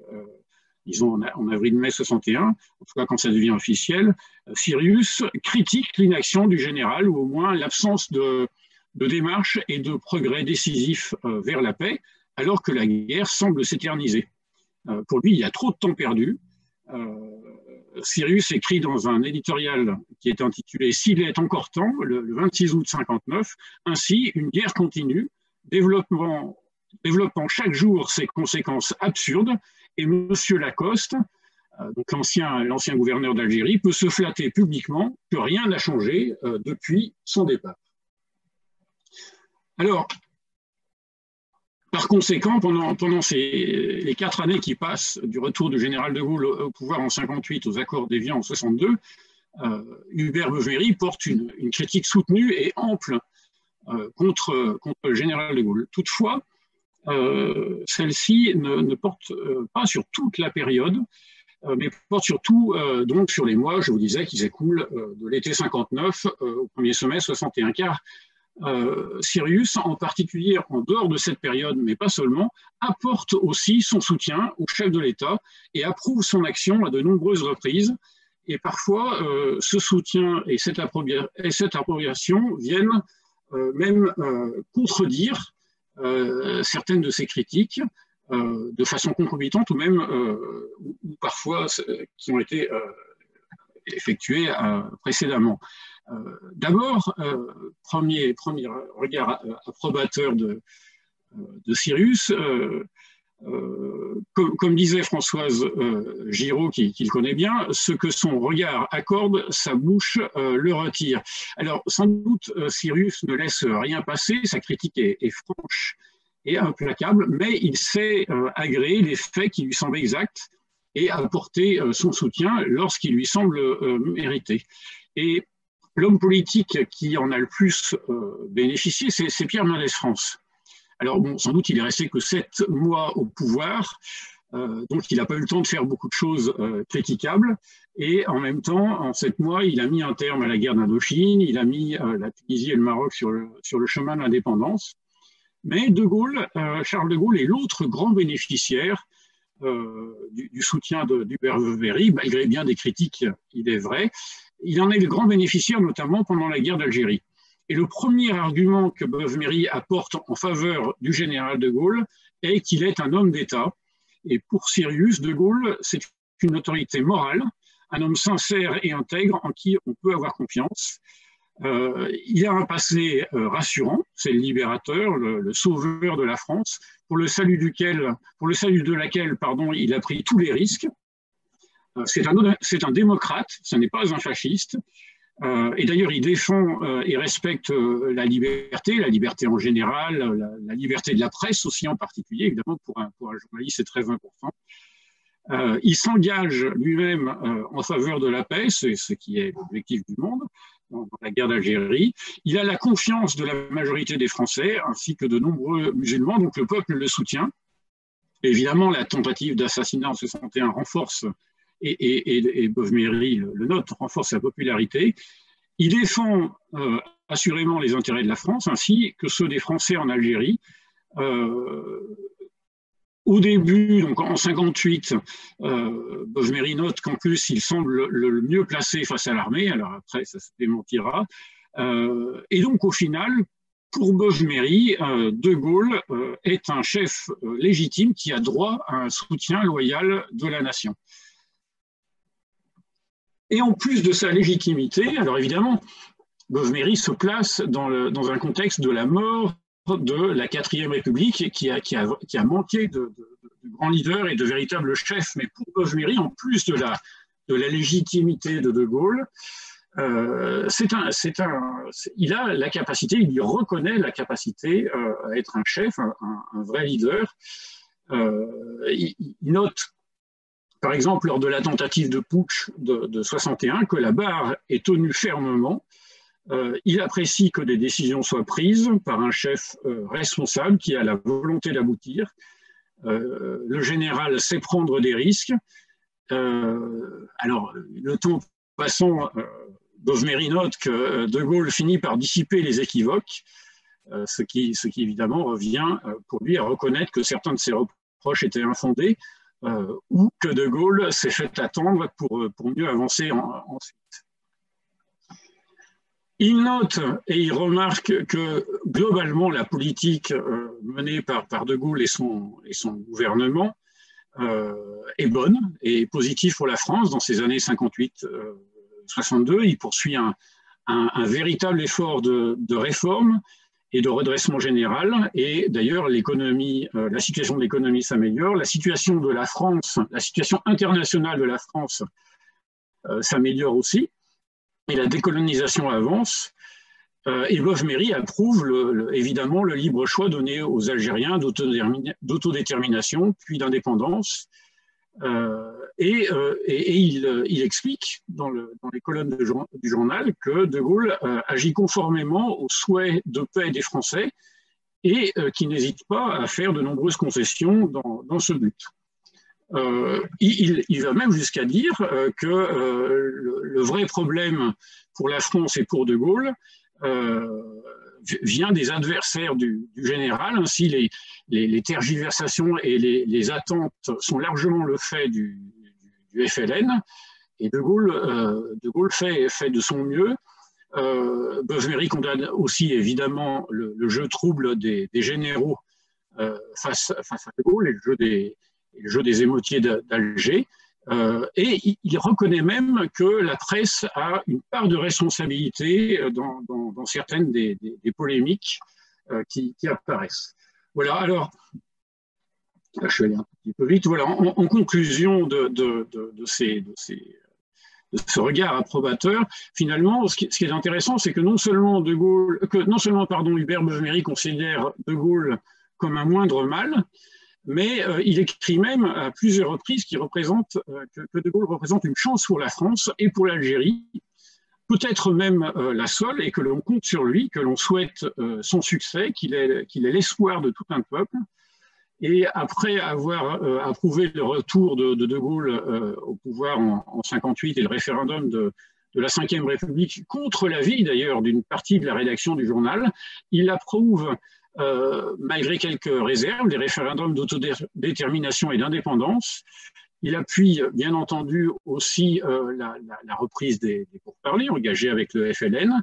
disons en, avril-mai 61, en tout cas quand ça devient officiel, Sirius critique l'inaction du général ou au moins l'absence de, démarche et de progrès décisifs euh, vers la paix, alors que la guerre semble s'éterniser. pour lui, il y a trop de temps perdu. Sirius écrit dans un éditorial qui est intitulé S'il est encore temps, le, 26 août 59, ainsi une guerre continue, développant chaque jour ses conséquences absurdes, et M. Lacoste, euh, donc l'ancien gouverneur d'Algérie, peut se flatter publiquement que rien n'a changé euh, depuis son départ. Alors, par conséquent, pendant, ces, les quatre années qui passent du retour du général de Gaulle au, pouvoir en 58 aux accords d'Évian en 62, euh, Hubert Beuve-Méry porte une, critique soutenue et ample contre, contre le général de Gaulle. Toutefois, euh, celle-ci ne, porte pas sur toute la période, mais porte surtout donc sur les mois, je vous disais, qui s'écoulent de l'été 59 au premier semestre 61, car euh, Sirius, en particulier en dehors de cette période, mais pas seulement, apporte aussi son soutien au chef de l'État et approuve son action à de nombreuses reprises. Et parfois, euh, ce soutien et cette, approbation viennent euh, même contredire certaines de ses critiques de façon concomitante ou même ou parfois qui ont été effectuées précédemment. Euh, d'abord, euh, premier, premier regard euh, approbateur de, de Cyrus, euh, comme, disait Françoise euh, Giraud, qui, le connaît bien, ce que son regard accorde, sa bouche euh, le retire. Alors, sans doute, Cyrus ne laisse rien passer, sa critique est, franche et implacable, mais il sait agréer les faits qui lui semblent exacts et apporter son soutien lorsqu'il lui semble mérité. Et l'homme politique qui en a le plus bénéficié, c'est Pierre Mendès France. Alors, sans doute, il est resté que sept mois au pouvoir, euh, donc il n'a pas eu le temps de faire beaucoup de choses euh, critiquables. Et en même temps, en sept mois, il a mis un terme à la guerre d'Indochine, il a mis euh, la Tunisie et le Maroc sur le, chemin de l'indépendance. Mais De Gaulle, Charles de Gaulle est l'autre grand bénéficiaire du, du, soutien d'Hubert malgré bien des critiques, il est vrai. Il en est le grand bénéficiaire notamment pendant la guerre d'Algérie. Et le premier argument que Beuve-Méry apporte en faveur du général de Gaulle est qu'il est un homme d'État. Et pour Sirius, de Gaulle, c'est une autorité morale, un homme sincère et intègre en qui on peut avoir confiance. Euh, il a un passé euh, rassurant, c'est le libérateur, le, sauveur de la France, pour le salut duquel, pour le salut de laquelle, pardon, il a pris tous les risques. Euh, c'est un, un, démocrate, ce n'est pas un fasciste. Euh, et d'ailleurs, il défend euh, et respecte euh, la liberté, la liberté en général, la, liberté de la presse aussi en particulier, évidemment, pour un, journaliste, c'est très important. il s'engage lui-même en faveur de la paix, c'est ce qui est l'objectif du monde dans, la guerre d'Algérie. Il a la confiance de la majorité des Français ainsi que de nombreux musulmans, donc le peuple le soutient. évidemment, la tentative d'assassinat en 61 renforce et, et, le, note, renforce sa popularité. Il défend euh, assurément les intérêts de la France ainsi que ceux des Français en Algérie. Euh, au début, donc en 58, euh, note qu'en plus il semble le, mieux placé face à l'armée. Alors après, ça se démentira. Euh, et donc au final, pour Bovmery, De Gaulle est un chef légitime qui a droit à un soutien loyal de la nation. Et en plus de sa légitimité, alors évidemment, Bovmery se place dans, un contexte de la mort de la quatrième République qui a, manqué de, de, grands leaders et de véritables chefs. Mais pour Bovmery, en plus de la, de légitimité de De Gaulle, euh, il a la capacité, il lui reconnaît la capacité euh, à être un chef, un, un vrai leader. Euh, il, il, note par exemple, lors de la tentative de putsch de, 61, que la barre est tenue fermement. Euh, il apprécie que des décisions soient prises par un chef euh, responsable qui a la volonté d'aboutir. Euh, le général sait prendre des risques. alors, le temps passant, Bovmery note que De Gaulle finit par dissiper les équivoques, ce qui, ce, qui, évidemment revient pour lui à reconnaître que certains de ses reproches étaient infondés, euh, ou que De Gaulle s'est fait attendre pour, euh, pour mieux avancer ensuite. Il note et il remarque que globalement la politique euh, menée par, par, De Gaulle et son, et son gouvernement est bonne et positive pour la France dans ces années 58-62. il poursuit un, un, un, véritable effort de, de réforme et de redressement général. Et d'ailleurs, l'économie, euh, la situation de l'économie s'améliore. La situation de la France, la situation internationale de la France euh, s'améliore aussi. Et la décolonisation avance. Euh, et Bovmery approuve évidemment le libre choix donné aux Algériens d'autodétermination, puis d'indépendance. Euh, et, euh, il, explique dans, les colonnes du journal que De Gaulle euh, agit conformément aux souhaits de paix des Français et qui n'hésite pas à faire de nombreuses concessions dans, ce but. Il, va même jusqu'à dire que le, vrai problème pour la France et pour De Gaulle vient des adversaires du, général. Ainsi, les, tergiversations et les, attentes sont largement le fait du, FLN. Et De Gaulle, euh, fait, de son mieux. Euh, condamne aussi évidemment le, jeu trouble des, généraux euh, face, à De Gaulle et le jeu des, le jeu des émotiers d'Alger. Euh, et il reconnaît même que la presse a une part de responsabilité euh, dans, certaines des, polémiques euh, qui, apparaissent. Voilà, alors, je suis allé un petit peu vite. Voilà, en, conclusion de, de, de, ces, ces, de, ce regard approbateur, finalement, ce qui, est intéressant, c'est que non seulement De Gaulle, que non seulement pardon, Hubert Beuve-Méry considère De Gaulle comme un moindre mal, mais euh, il écrit même à plusieurs reprises qu'il représente, euh, que, De Gaulle représente une chance pour la France et pour l'Algérie, peut-être même euh, la seule, et que l'on compte sur lui, que l'on souhaite son succès, qu'il est, l'espoir de tout un peuple. Et après avoir approuvé le retour de De, Gaulle au pouvoir en, en 58 et le référendum de, de la Ve République, contre l'avis d'ailleurs d'une partie de la rédaction du journal, il approuve euh, malgré quelques réserves, les référendums d'autodétermination et d'indépendance. Il appuie bien entendu aussi euh, la, reprise des, pourparlers engagés avec le FLN.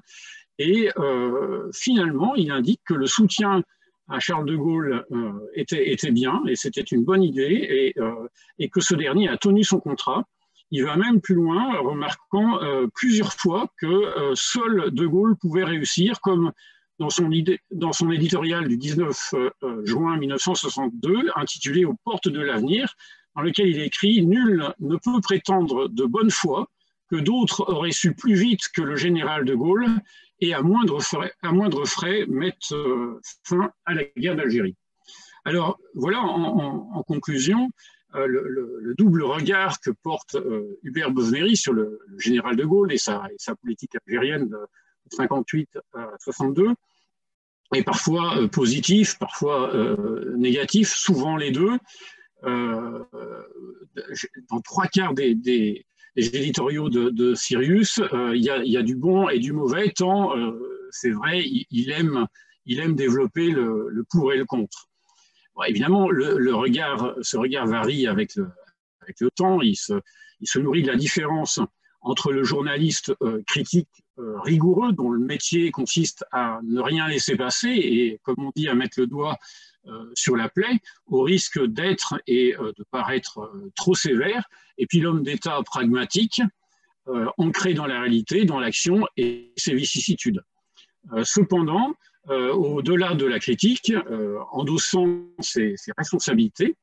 Et euh, finalement, il indique que le soutien à Charles de Gaulle était, bien et c'était une bonne idée et, que ce dernier a tenu son contrat. Il va même plus loin, remarquant plusieurs fois que seul de Gaulle pouvait réussir, comme dans son, éditorial du 19 euh, juin 1962, intitulé Aux portes de l'avenir, dans lequel il écrit Nul ne peut prétendre de bonne foi que d'autres auraient su plus vite que le général de Gaulle et à moindre frais, à mettre euh, fin à la guerre d'Algérie. Alors voilà, en, conclusion, euh, le, double regard que porte Hubert Bovnery sur le, général de Gaulle et sa, et sa politique algérienne de 58 à 62 et parfois euh, positif, parfois euh, négatif, souvent les deux. Euh, dans trois quarts des, éditoriaux de, Sirius, il y, a, du bon et du mauvais, tant c'est vrai, il, aime, développer le, pour et le contre. Évidemment, le, regard, ce regard varie avec le, temps, il se, nourrit de la différence entre le journaliste critique rigoureux dont le métier consiste à ne rien laisser passer et, comme on dit, à mettre le doigt euh, sur la plaie, au risque d'être et euh, de paraître trop sévère, et puis l'homme d'État pragmatique, ancré dans la réalité, dans l'action et ses vicissitudes. cependant, au-delà de la critique, endossant ses, ses responsabilités,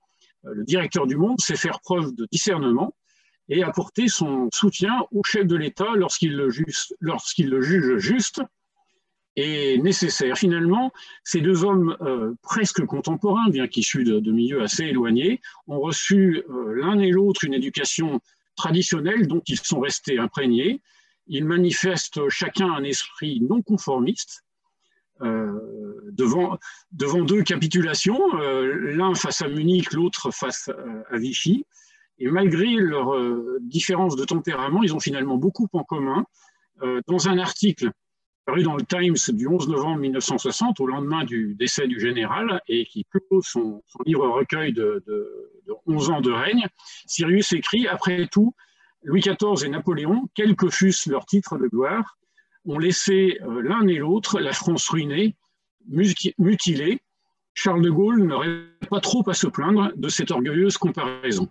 le directeur du monde sait faire preuve de discernement et apporter son soutien au chef de l'État lorsqu'il le, le, juge juste et nécessaire. Finalement, ces deux hommes euh, presque contemporains, bien qu'issus de, milieux assez éloignés, ont reçu euh, l'un et l'autre une éducation traditionnelle dont ils sont restés imprégnés. Ils manifestent chacun un esprit non conformiste. Euh, devant, devant deux capitulations, l'un face à Munich, l'autre face à Vichy. Et malgré leurs euh, différences de tempérament, ils ont finalement beaucoup en commun. Euh, dans un article paru dans le Times du 11 novembre 1960, au lendemain du décès du général, et qui clôt son, livre recueil de, 11 ans de règne, Sirius écrit Après tout, Louis XIV et Napoléon, quels que fussent leurs titres de gloire, ont laissé euh, l'un et l'autre la France ruinée, mutilée. Charles de Gaulle n'aurait pas trop à se plaindre de cette orgueilleuse comparaison.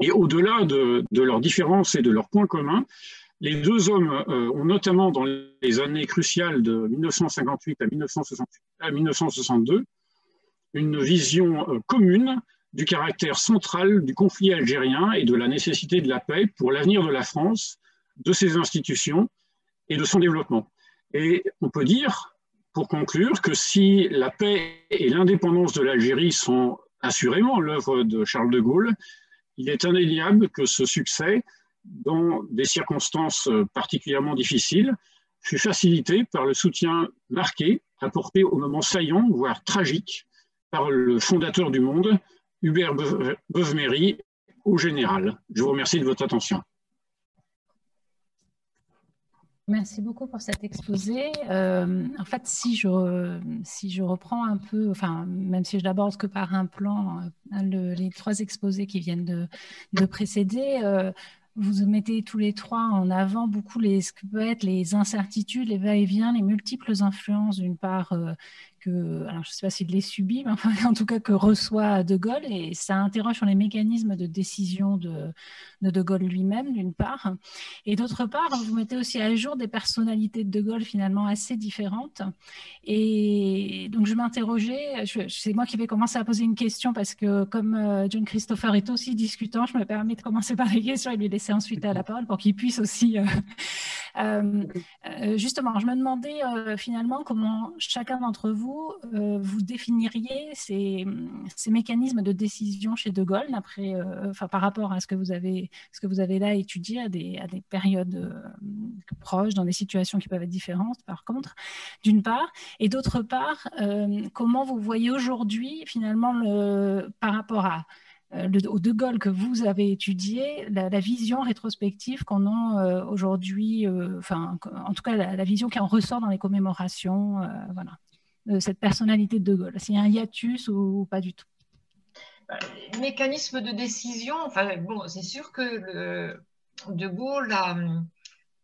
Et au-delà de, leurs différences et de leurs points communs, les deux hommes euh, ont notamment dans les années cruciales de 1958 à, 1962 une vision euh, commune du caractère central du conflit algérien et de la nécessité de la paix pour l'avenir de la France, de ses institutions et de son développement. Et on peut dire, pour conclure, que si la paix et l'indépendance de l'Algérie sont assurément l'œuvre de Charles de Gaulle, il est indéniable que ce succès, dans des circonstances particulièrement difficiles, fut facilité par le soutien marqué apporté au moment saillant, voire tragique, par le fondateur du monde, Hubert Beuve-Méry, au général. Je vous remercie de votre attention. Merci beaucoup pour cet exposé. Euh, en fait, si je, si je reprends un peu, enfin, même si je n'aborde que par un plan, euh, les trois exposés qui viennent de, de précéder, euh, vous mettez tous les trois en avant beaucoup les, ce que peut être les incertitudes, les va-et-vient, les multiples influences, d'une part que, alors je ne sais pas s'il les subit, mais en tout cas que reçoit De Gaulle, et ça interroge sur les mécanismes de décision de De, Gaulle lui-même, d'une part, et d'autre part, vous mettez aussi à jour des personnalités de De Gaulle finalement assez différentes, et donc je m'interrogeais, c'est moi qui vais commencer à poser une question, parce que comme euh, John Christopher est aussi discutant, je me permets de commencer par les questions et lui laisser ensuite à la parole pour qu'il puisse aussi... Euh, euh, justement, je me demandais finalement comment chacun d'entre vous, euh, vous définiriez ces, mécanismes de décision chez De Gaulle après, euh, enfin, par rapport à ce que vous avez, ce que vous avez là étudié à des, périodes euh, proches, dans des situations qui peuvent être différentes, par contre, d'une part, et d'autre part, comment vous voyez aujourd'hui, finalement, le, par rapport à au De Gaulle que vous avez étudié, la, vision rétrospective qu'on a aujourd'hui, en tout cas, la, la, vision qui en ressort dans les commémorations, voilà cette personnalité de De Gaulle? S'il y a un hiatus ou, pas du tout? Bah, Mécanisme de décision, enfin, bon, c'est sûr que De Gaulle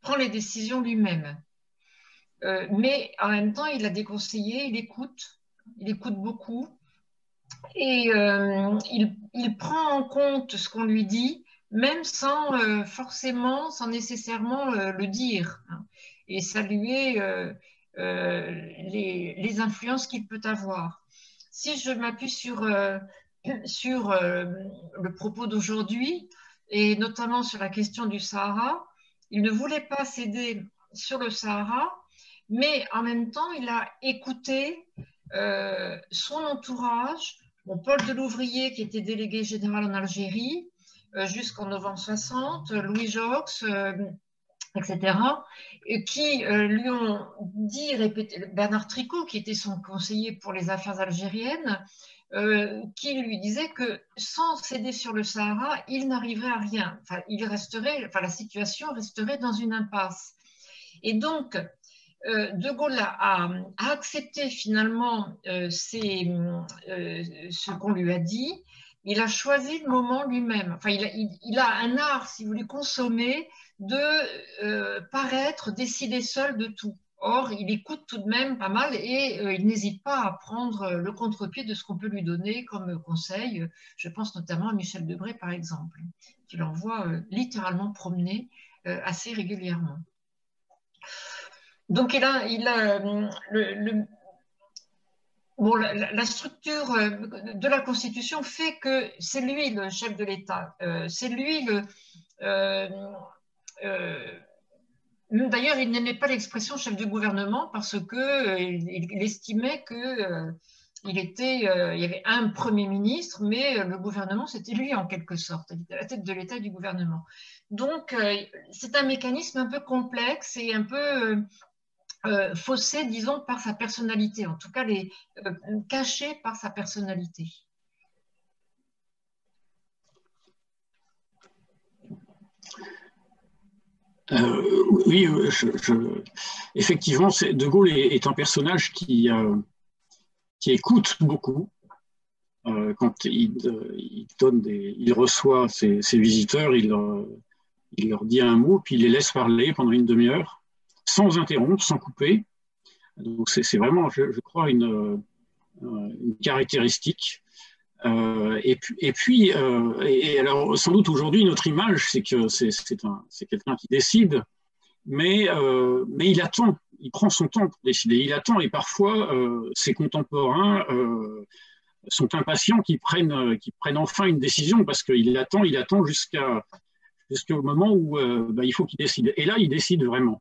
prend les décisions lui-même. Euh, mais en même temps, il a des conseillers, il écoute, il écoute beaucoup et euh, il, prend en compte ce qu'on lui dit, même sans euh, forcément, sans nécessairement le dire. Hein. Et est, euh, les, influences qu'il peut avoir. Si je m'appuie sur, euh, sur euh, le propos d'aujourd'hui, et notamment sur la question du Sahara, il ne voulait pas céder sur le Sahara, mais en même temps, il a écouté son entourage, Paul de Louvrier, qui était délégué général en Algérie jusqu'en novembre 60, Louis Jox, etc., qui euh, lui ont dit, répété, Bernard Tricot, qui était son conseiller pour les affaires algériennes, euh, qui lui disait que sans céder sur le Sahara, il n'arriverait à rien. Enfin, il resterait, enfin, la situation resterait dans une impasse. Et donc, euh, De Gaulle a, accepté finalement ce qu'on lui a dit. Il a choisi le moment lui-même. Enfin, il a, il a, un art, si vous voulez, consommer de euh, paraître décider seul de tout. Or, il écoute tout de même pas mal et euh, il n'hésite pas à prendre le contre-pied de ce qu'on peut lui donner comme conseil. Je pense notamment à Michel Debré, par exemple, qui l'envoie euh, littéralement promener assez régulièrement. Donc, il a, il a bon, la, structure de la Constitution fait que c'est lui le chef de l'État, c'est lui le, d'ailleurs, il n'aimait pas l'expression chef du gouvernement parce qu'il euh, estimait que euh, il, était, il y avait un Premier ministre, mais le gouvernement, c'était lui en quelque sorte. La tête de l'État et du gouvernement. Donc, c'est un mécanisme un peu complexe et un peu faussé, disons, par sa personnalité, en tout cas les, caché par sa personnalité. Euh, oui, euh, effectivement, De Gaulle est, un personnage qui, euh, qui écoute beaucoup. quand il, donne des, il reçoit ses, visiteurs, il leur, dit un mot, puis il les laisse parler pendant une demi-heure, sans interrompre, sans couper. Donc c'est vraiment, je, crois, une, une caractéristique euh, et puis, et, puis euh, alors sans doute aujourd'hui notre image c'est que c'est quelqu'un qui décide, mais, euh, mais il attend, il prend son temps pour décider, il attend et parfois ses contemporains sont impatients qu'ils prennent, qu'ils prennent enfin une décision parce qu'il attend, il attend jusqu'à jusqu'au moment où bah, il faut qu'il décide. Et là, il décide vraiment.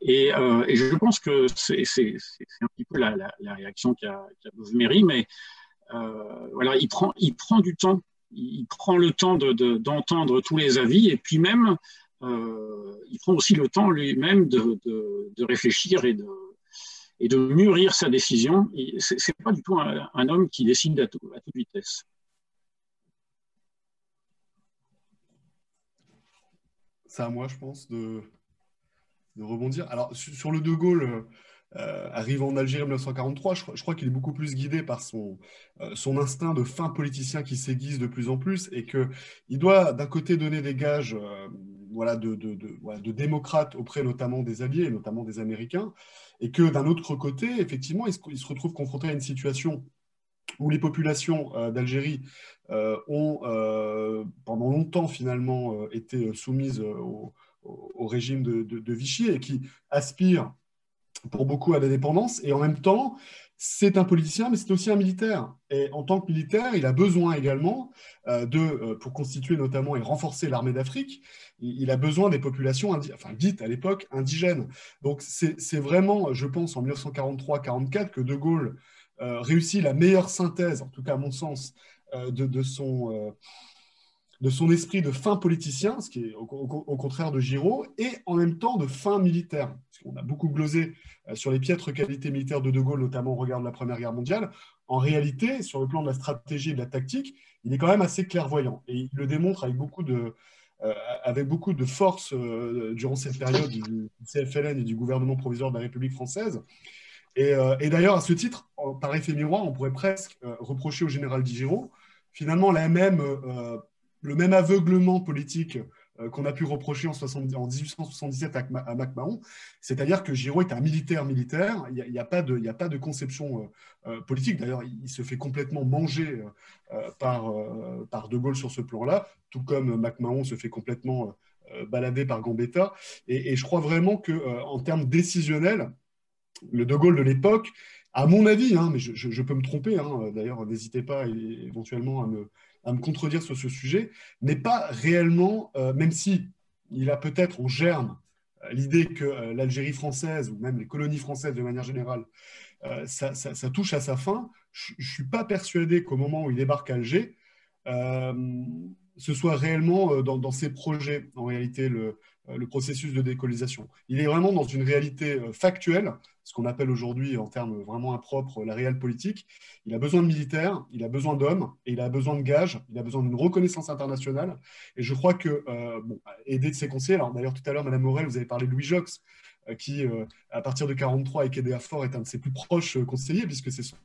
Et, je pense que c'est un petit peu la, la, réaction qu'a qu Mary, mais voilà, il prend, il prend du temps, il prend le temps d'entendre de, tous les avis et puis même, euh, il prend aussi le temps lui-même de, réfléchir et de, mûrir sa décision. Ce n'est pas du tout un, homme qui décide à, toute vitesse. C'est à moi, je pense, de, de rebondir. Alors, sur le De Gaulle, euh, arrive en Algérie en 1943, je, crois qu'il est beaucoup plus guidé par son, euh, son instinct de fin politicien qui s'aiguise de plus en plus et qu'il doit d'un côté donner des gages euh, voilà, de, de, de, démocrate auprès notamment des Alliés, notamment des Américains, et que d'un autre côté, effectivement, il se, il se, retrouve confronté à une situation où les populations d'Algérie ont pendant longtemps finalement été soumises au, au régime de, Vichy et qui aspirent pour beaucoup à l'indépendance, et en même temps, c'est un politicien, mais c'est aussi un militaire. Et en tant que militaire, il a besoin également euh, de, euh, pour constituer notamment et renforcer l'armée d'Afrique, il, a besoin des populations, enfin dites à l'époque, indigènes. Donc c'est vraiment, je pense, en 1943-44 que De Gaulle euh, réussit la meilleure synthèse, en tout cas à mon sens, de, de, son de son esprit de fin politicien, ce qui est au, contraire de Giraud, et en même temps de fin militaire. On a beaucoup glosé euh, sur les piètres qualités militaires de De Gaulle, notamment au regard de la Première Guerre mondiale. En réalité, sur le plan de la stratégie et de la tactique, il est quand même assez clairvoyant. Et il le démontre avec beaucoup de, euh, avec beaucoup de force euh, durant cette période du CFLN et du gouvernement provisoire de la République française. Et, et d'ailleurs, à ce titre, par effet miroir, on pourrait presque reprocher au général Di Giraud finalement la même le même aveuglement politique euh, qu'on a pu reprocher en, 1877 à, MacMahon, c'est-à-dire que Giraud est un militaire militaire, il n'y a, pas de, conception euh, euh, politique, d'ailleurs il, se fait complètement manger par, De Gaulle sur ce plan-là, tout comme MacMahon se fait complètement balader par Gambetta, et, je crois vraiment qu'en termes décisionnels, le De Gaulle de l'époque, à mon avis, hein, mais je, peux me tromper, hein, d'ailleurs n'hésitez pas éventuellement à me, à me contredire sur ce sujet, n'est pas réellement, euh, même si il a peut-être en germe euh, l'idée que euh, l'Algérie française, ou même les colonies françaises de manière générale, ça, touche à sa fin, je ne suis pas persuadé qu'au moment où il débarque à Alger, ce soit réellement dans, dans, ses projets, en réalité, le, le processus de décolonisation. Il est vraiment dans une réalité factuelle ce qu'on appelle aujourd'hui, en termes vraiment impropres, la réelle politique. Il a besoin de militaires, il a besoin d'hommes, et il a besoin de gages, il a besoin d'une reconnaissance internationale. Et je crois que, euh, aider de ses conseillers, alors d'ailleurs tout à l'heure, Madame Morel, vous avez parlé de Louis Jox, euh, qui, euh, à partir de 43 et aidé à Fort, est un de ses plus proches conseillers, puisque c'est son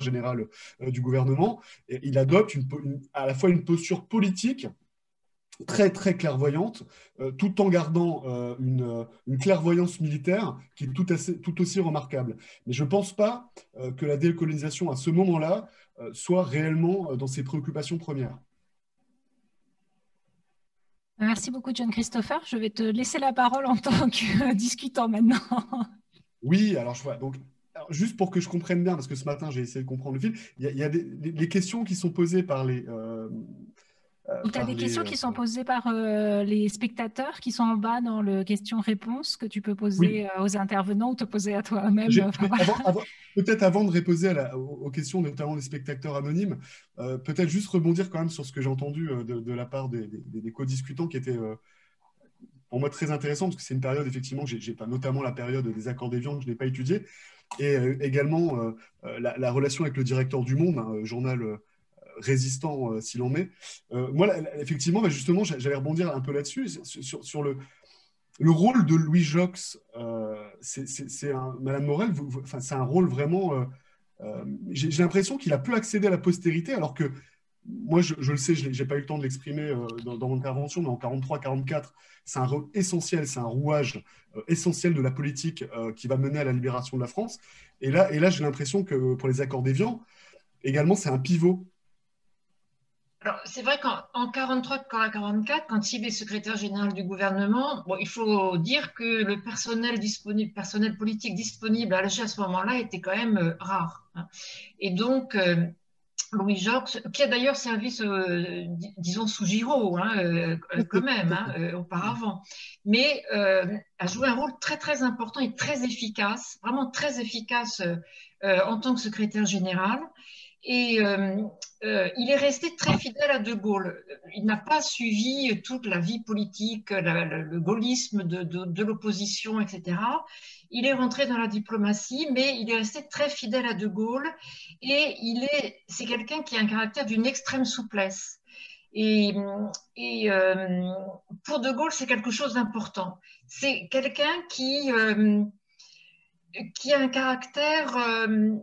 général du gouvernement. Et il adopte à la fois une posture politique, très très clairvoyante, euh, tout en gardant euh, une, une, clairvoyance militaire qui est tout, tout aussi remarquable. Mais je ne pense pas euh, que la décolonisation à ce moment-là soit réellement dans ses préoccupations premières. Merci beaucoup John Christopher. Je vais te laisser la parole en tant que discutant maintenant. Oui, alors je vois. Donc, juste pour que je comprenne bien, parce que ce matin j'ai essayé de comprendre le film, il y a, des, les, questions qui sont posées par les, euh, tu as des questions qui euh, sont posées par euh, les spectateurs qui sont en bas dans le question-réponse que tu peux poser aux intervenants ou te poser à toi-même? peut-être avant de répondre aux, questions notamment des spectateurs anonymes, peut-être juste rebondir quand même sur ce que j'ai entendu de, la part des, co-discutants qui étaient pour moi très intéressant parce que c'est une période effectivement j'ai pas notamment la période des accords des que je n'ai pas étudié et également la, relation avec le directeur du Monde, un journal résistant euh, s'il en met. Euh, moi, effectivement, bah, justement, j'allais rebondir un peu là-dessus, sur, le, le rôle de Louis Jox. Euh, c'est Madame Morel, c'est un rôle vraiment. J'ai l'impression qu'il a peu accédé à la postérité, alors que moi, je, le sais, je n'ai pas eu le temps de l'exprimer dans, mon intervention, mais en 43-44, c'est un rôle essentiel, c'est un rouage essentiel de la politique qui va mener à la libération de la France. Et là, et là j'ai l'impression que pour les accords d'Évian, également, c'est un pivot alors, c'est vrai qu'en 43-44, quand il est secrétaire général du gouvernement, il faut dire que le personnel politique disponible à Alger à ce moment-là était quand même euh, rare. Hein. Et donc, euh, Louis Georges, qui a d'ailleurs servi, disons, sous Giraud, hein, euh, quand même, hein, auparavant, mais a joué un rôle très, très important et très efficace, vraiment très efficace en tant que secrétaire général. Et euh, euh, il est resté très fidèle à De Gaulle. Il n'a pas suivi toute la vie politique, le gaullisme de, l'opposition, etc. Il est rentré dans la diplomatie, mais il est resté très fidèle à De Gaulle. Et il est, c'est quelqu'un qui a un caractère d'une extrême souplesse. Et, euh, pour De Gaulle, c'est quelque chose d'important. C'est quelqu'un qui qui a un caractère, euh,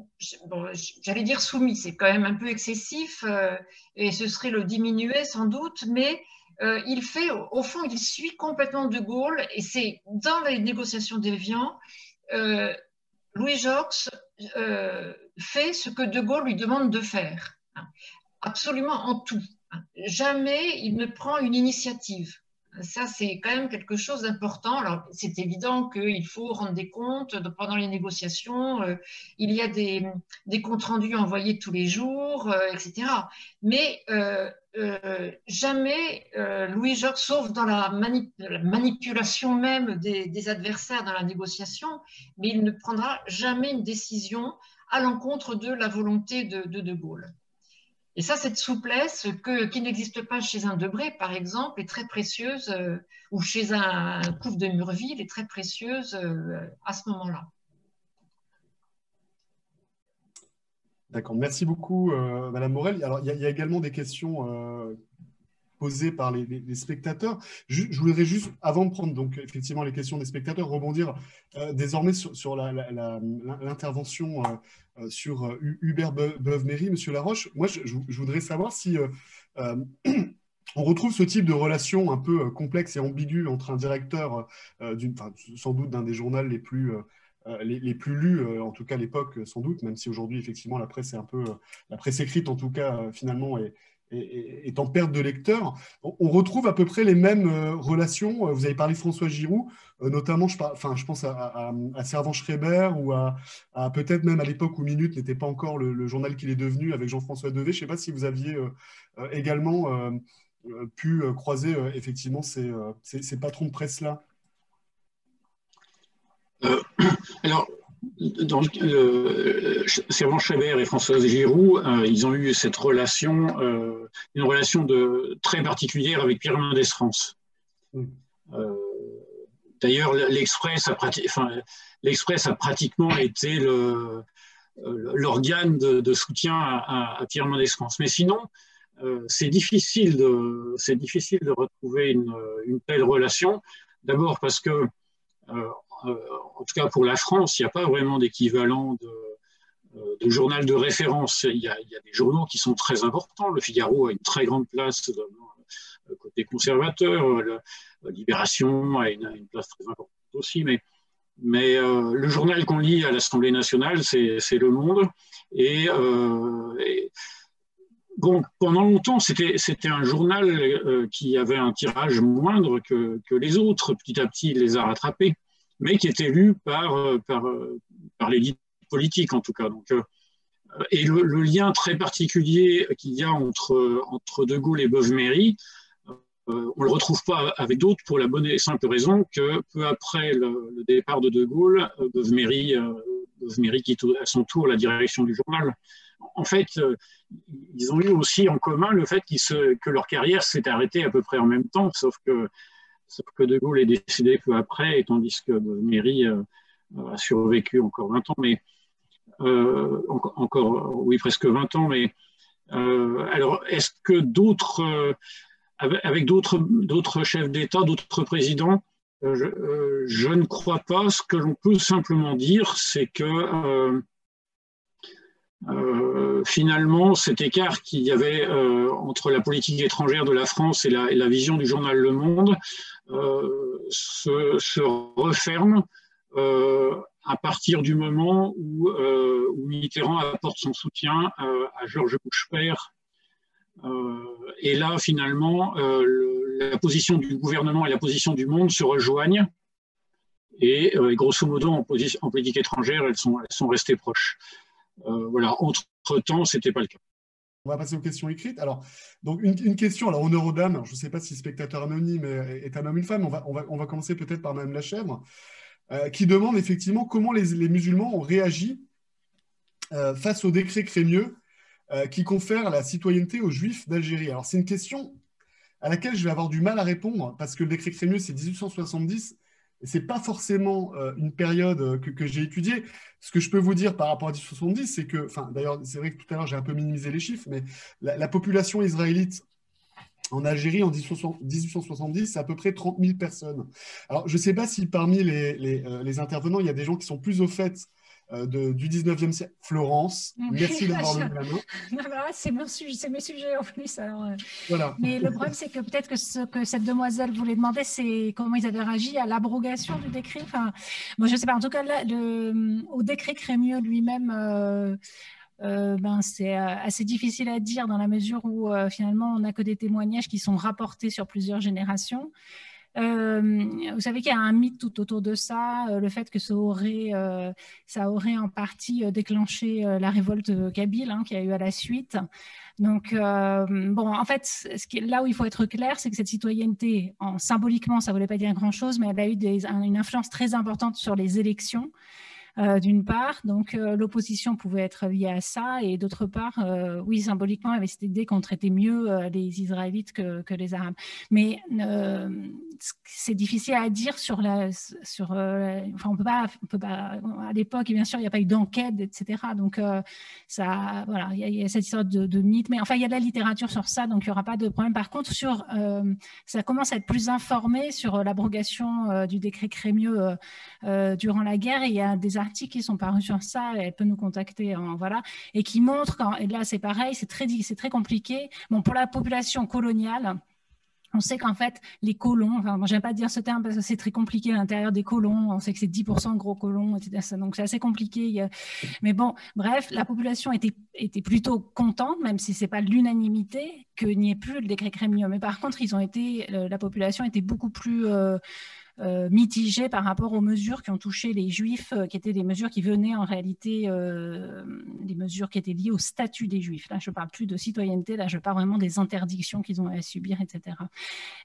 j'allais dire soumis, c'est quand même un peu excessif, euh, et ce serait le diminuer sans doute, mais il fait, au fond, il suit complètement De Gaulle, et c'est dans les négociations d'Evian, Louis-Georges fait ce que De Gaulle lui demande de faire, hein. absolument en tout. Hein. Jamais il ne prend une initiative. Ça, c'est quand même quelque chose d'important. Alors, c'est évident qu'il faut rendre des comptes pendant les négociations. Euh, il y a des, comptes rendus envoyés tous les jours, euh, etc. Mais euh, jamais Louis-Georges, sauf dans la, manipulation même des, adversaires dans la négociation, mais il ne prendra jamais une décision à l'encontre de la volonté de De, Gaulle. Et ça, cette souplesse qui n'existe pas chez un Debré, par exemple, est très précieuse, euh, ou chez un, un de Murville, est très précieuse euh, à ce moment-là. D'accord, merci beaucoup, euh, Madame Morel. Alors, il y, a également des questions posées par les, spectateurs. Je, voudrais juste, avant de prendre donc effectivement les questions des spectateurs, rebondir désormais sur, l'intervention euh, sur euh, Hubert Beuve-Méry, Monsieur Laroche. Moi, je, voudrais savoir si euh, on retrouve ce type de relation un peu complexe et ambiguë entre un directeur, sans doute d'un des journaux les plus, les, plus lus, en tout cas à l'époque, sans doute, même si aujourd'hui, effectivement, la presse est un peu, la presse écrite, en tout cas, finalement, est, est, en perte de lecteurs. On retrouve à peu près les mêmes euh, relations. Vous avez parlé de François Giroud, euh, notamment, je, enfin, je pense à, à, Servan Schreiber ou à, peut-être même à l'époque où Minute n'était pas encore le, journal qu'il est devenu avec Jean-François Devet. Je ne sais pas si vous aviez euh, également pu croiser effectivement ces, ces, patrons de presse-là. alors, euh, Servan Chabert et Françoise Giroud, euh, ils ont eu cette relation, euh, une relation de, très particulière avec Pierre Mendès France. Euh, d'ailleurs, l'Express a, enfin, a, pratiquement été l'organe de, de, soutien à, à, Pierre Mendès France. Mais sinon, c'est difficile, de, difficile de retrouver une, une telle relation. D'abord parce que euh, en tout cas pour la France, il n'y a pas vraiment d'équivalent de, euh, journal de référence. Il y, a, des journaux qui sont très importants. Le Figaro a une très grande place euh, côté conservateur. La, Libération a une, place très importante aussi. Mais, le journal qu'on lit à l'Assemblée nationale, c'est Le Monde. Et, pendant longtemps, c'était un journal qui avait un tirage moindre que, les autres. Petit à petit, il les a rattrapés mais qui était lu par, euh, par, euh, par l'élite politique en tout cas. Donc, euh, et le, lien très particulier qu'il y a entre, De Gaulle et Beuve-Méry, on ne le retrouve pas avec d'autres pour la bonne et simple raison que peu après le, départ de De Gaulle, Beuve-Méry Beuve quitte à son tour la direction du journal. En fait, ils ont eu aussi en commun le fait que leur carrière s'est arrêtée à peu près en même temps, sauf que Sauf que De Gaulle est décédé peu après, tandis que Méry euh, a survécu encore 20 ans, mais euh, encore, oui, presque 20 ans. Mais euh, alors, est-ce que d'autres, avec d'autres chefs d'État, d'autres présidents, je, je, ne crois pas. Ce que l'on peut simplement dire, c'est que euh, finalement, cet écart qu'il y avait euh, entre la politique étrangère de la France et la, vision du journal Le Monde euh, se, referme à partir du moment où, Mitterrand apporte son soutien à Georges Bush père. et là, finalement, la position du gouvernement et la position du monde se rejoignent. Et, grosso modo, en, politique étrangère, elles sont restées proches. Euh, voilà, entre-temps, ce n'était pas le cas. On va passer aux questions écrites. Alors, donc une, question, alors honneur aux dames, je ne sais pas si spectateur anonyme est, un homme ou une femme, on va, on va, on va commencer peut-être par Mme Lachèvre, euh, qui demande effectivement comment les, musulmans ont réagi euh, face au décret crémieux qui confère la citoyenneté aux juifs d'Algérie. Alors, c'est une question à laquelle je vais avoir du mal à répondre, parce que le décret crémieux, c'est 1870, ce n'est pas forcément euh, une période euh, que, j'ai étudiée. Ce que je peux vous dire par rapport à 1070, c'est que, enfin, d'ailleurs, c'est vrai que tout à l'heure, j'ai un peu minimisé les chiffres, mais la, population israélite en Algérie en 1870, c'est à peu près 30 000 personnes. Alors, je ne sais pas si parmi euh, les, intervenants, il y a des gens qui sont plus au fait du 19e siècle. Florence, merci d'avoir levé la main. c'est mes sujets en plus. voilà. Mais le problème, c'est que peut-être que ce que cette demoiselle voulait demander, c'est comment ils avaient réagi à l'abrogation du décret. Enfin, moi, je ne sais pas. En tout cas, le, au décret Crémieux lui-même, euh, ben, c'est euh, assez difficile à dire dans la mesure où euh, finalement on n'a que des témoignages qui sont rapportés sur plusieurs générations. Vous savez qu'il y a un mythe tout autour de ça, le fait que ça aurait, ça aurait en partie déclenché la révolte kabyle hein, qui a eu à la suite. Donc, bon, en fait, là où il faut être clair, c'est que cette citoyenneté, en, symboliquement, ça ne voulait pas dire grand-chose, mais elle a eu une influence très importante sur les élections. Euh, d'une part. Donc, euh, l'opposition pouvait être liée à ça. Et d'autre part, euh, oui, symboliquement, il y avait cette idée qu'on traitait mieux les Israélites que, les Arabes. Mais c'est difficile à dire sur la. Enfin, on peut peut pas. À l'époque, bien sûr, il n'y a pas eu d'enquête, etc. Donc, ça, voilà, il y, a cette histoire de, mythe. Mais enfin, il y a de la littérature sur ça, donc il n'y aura pas de problème. Par contre, sur, ça commence à être plus informé sur l'abrogation du décret Crémieux durant la guerre. Il y a des qui sont parus sur ça, elle peut nous contacter, en, voilà, et qui montrent, quand, et là c'est pareil, c'est très, très compliqué. Bon, pour la population coloniale, on sait qu'en fait, les colons, enfin, moi, j'aime pas dire ce terme parce que c'est très compliqué à l'intérieur des colons. On sait que c'est 10% gros colons, etc. Donc, c'est assez compliqué. Mais bon, bref, la population était, était plutôt contente, même si c'est pas l'unanimité, que n'y ait plus le décret Crémieux. Mais par contre, ils ont été, la population était beaucoup plus, euh, euh, mitigé par rapport aux mesures qui ont touché les juifs, euh, qui étaient des mesures qui venaient en réalité, euh, des mesures qui étaient liées au statut des juifs. Là, je ne parle plus de citoyenneté, là, je parle vraiment des interdictions qu'ils ont à subir, etc.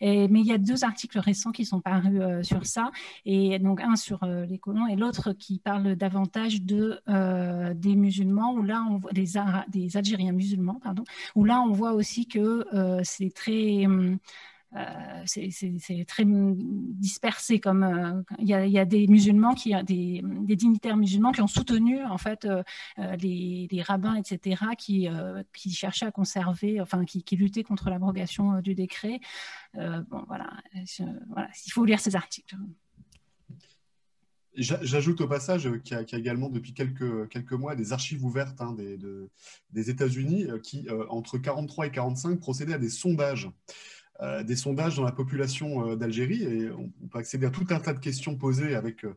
Et, mais il y a deux articles récents qui sont parus sur ça, et donc un sur les colons et l'autre qui parle davantage de, des musulmans, où là, on voit des, des Algériens musulmans, pardon, où là, on voit aussi que c'est très... Euh, c'est très dispersé. Comme euh, il y, a des musulmans qui, des, dignitaires musulmans qui ont soutenu en fait euh, les, rabbins, etc., qui, cherchaient à conserver, enfin qui, luttaient contre l'abrogation du décret. bon, voilà, il faut lire ces articles. J'ajoute au passage qu'il y, a également depuis quelques, mois des archives ouvertes hein, des, États-Unis qui, entre 43 et 45, procédaient à des sondages des sondages dans la population euh, d'Algérie et on, peut accéder à tout un tas de questions posées avec euh,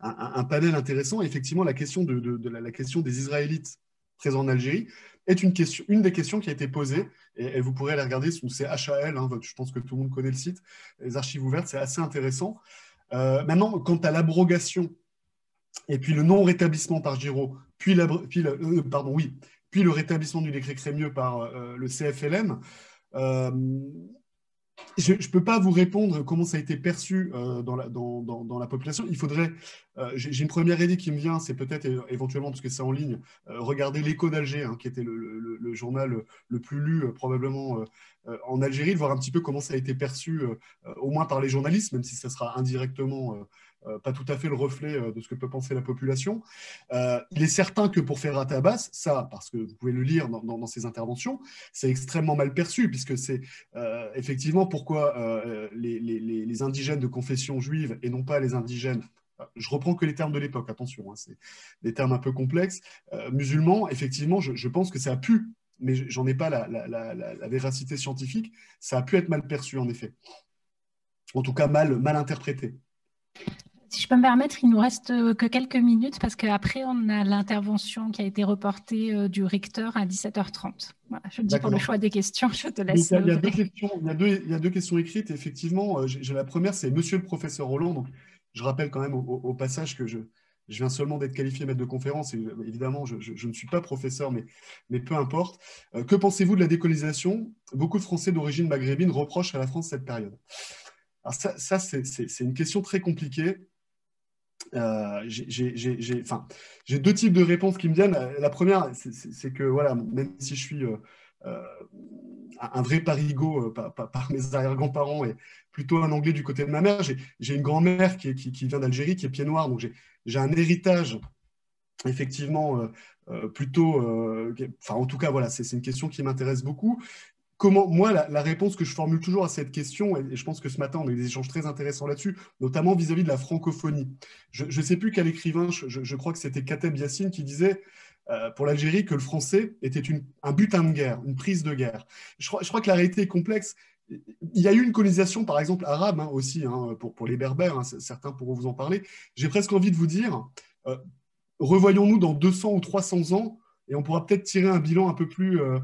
un, panel intéressant. effectivement, la question, des Israélites présents en Algérie est une, des questions qui a été posée et, vous pourrez aller regarder c'est HAL, hein, je pense que tout le monde connaît le site, les archives ouvertes, c'est assez intéressant. maintenant, quant à l'abrogation et puis le non-rétablissement par Giraud, puis le rétablissement du décret Crémieux par le CFLM, je ne peux pas vous répondre comment ça a été perçu euh, dans, la, population. Il faudrait, euh, j'ai une première idée qui me vient, c'est peut-être éventuellement, parce que c'est en ligne, euh, regarder l'écho d'Alger, hein, qui était le, le, journal le plus lu probablement en Algérie, de voir un petit peu comment ça a été perçu, au moins par les journalistes, même si ça sera indirectement euh, pas tout à fait le reflet euh, de ce que peut penser la population. Euh, il est certain que pour faire Abbas, ça, parce que vous pouvez le lire dans, ses interventions, c'est extrêmement mal perçu, puisque c'est effectivement pourquoi les, indigènes de confession juive et non pas les indigènes je reprends que les termes de l'époque, attention, hein, c'est des termes un peu complexes. musulmans, effectivement, je, pense que ça a pu, mais j'en ai pas la, la, véracité scientifique, ça a pu être mal perçu en effet. En tout cas, mal, mal interprété. Si je peux me permettre, il nous reste euh, que quelques minutes parce qu'après, on a l'intervention qui a été reportée euh, du recteur à 17h30. Voilà, je te dis pour le choix des questions, je te laisse. Il y, a, deux questions, écrites. Effectivement, euh, j'ai la première, c'est Monsieur le professeur Roland. Donc, je rappelle quand même au, passage que je, je viens seulement d'être qualifié maître de conférence et évidemment, je, je, ne suis pas professeur, mais, mais peu importe. que pensez-vous de la décolonisation? Beaucoup de Français d'origine maghrébine reprochent à la France cette période. Alors ça, ça c'est une question très compliquée. Euh, j'ai deux types de réponses qui me viennent. La première, c'est que voilà, même si je suis euh, euh, un vrai parigot par, mes arrière-grands-parents et plutôt un anglais du côté de ma mère, j'ai une grand-mère qui, vient d'Algérie, qui est pied noir, donc j'ai un héritage effectivement plutôt, enfin en tout cas voilà, c'est une question qui m'intéresse beaucoup. Comment, moi, la, réponse que je formule toujours à cette question, et je pense que ce matin, on a eu des échanges très intéressants là-dessus, notamment vis-à-vis de la francophonie. Je ne sais plus quel écrivain, je, crois que c'était Kateb Yassine, qui disait euh, pour l'Algérie que le français était un butin de guerre, une prise de guerre. Je crois, je crois, que la réalité est complexe. Il y a eu une colonisation, par exemple, arabe hein, aussi, hein, pour, pour, les berbères, hein, certains pourront vous en parler. J'ai presque envie de vous dire, euh, revoyons-nous dans 200 ou 300 ans, et on pourra peut-être tirer un bilan un peu plus, euh,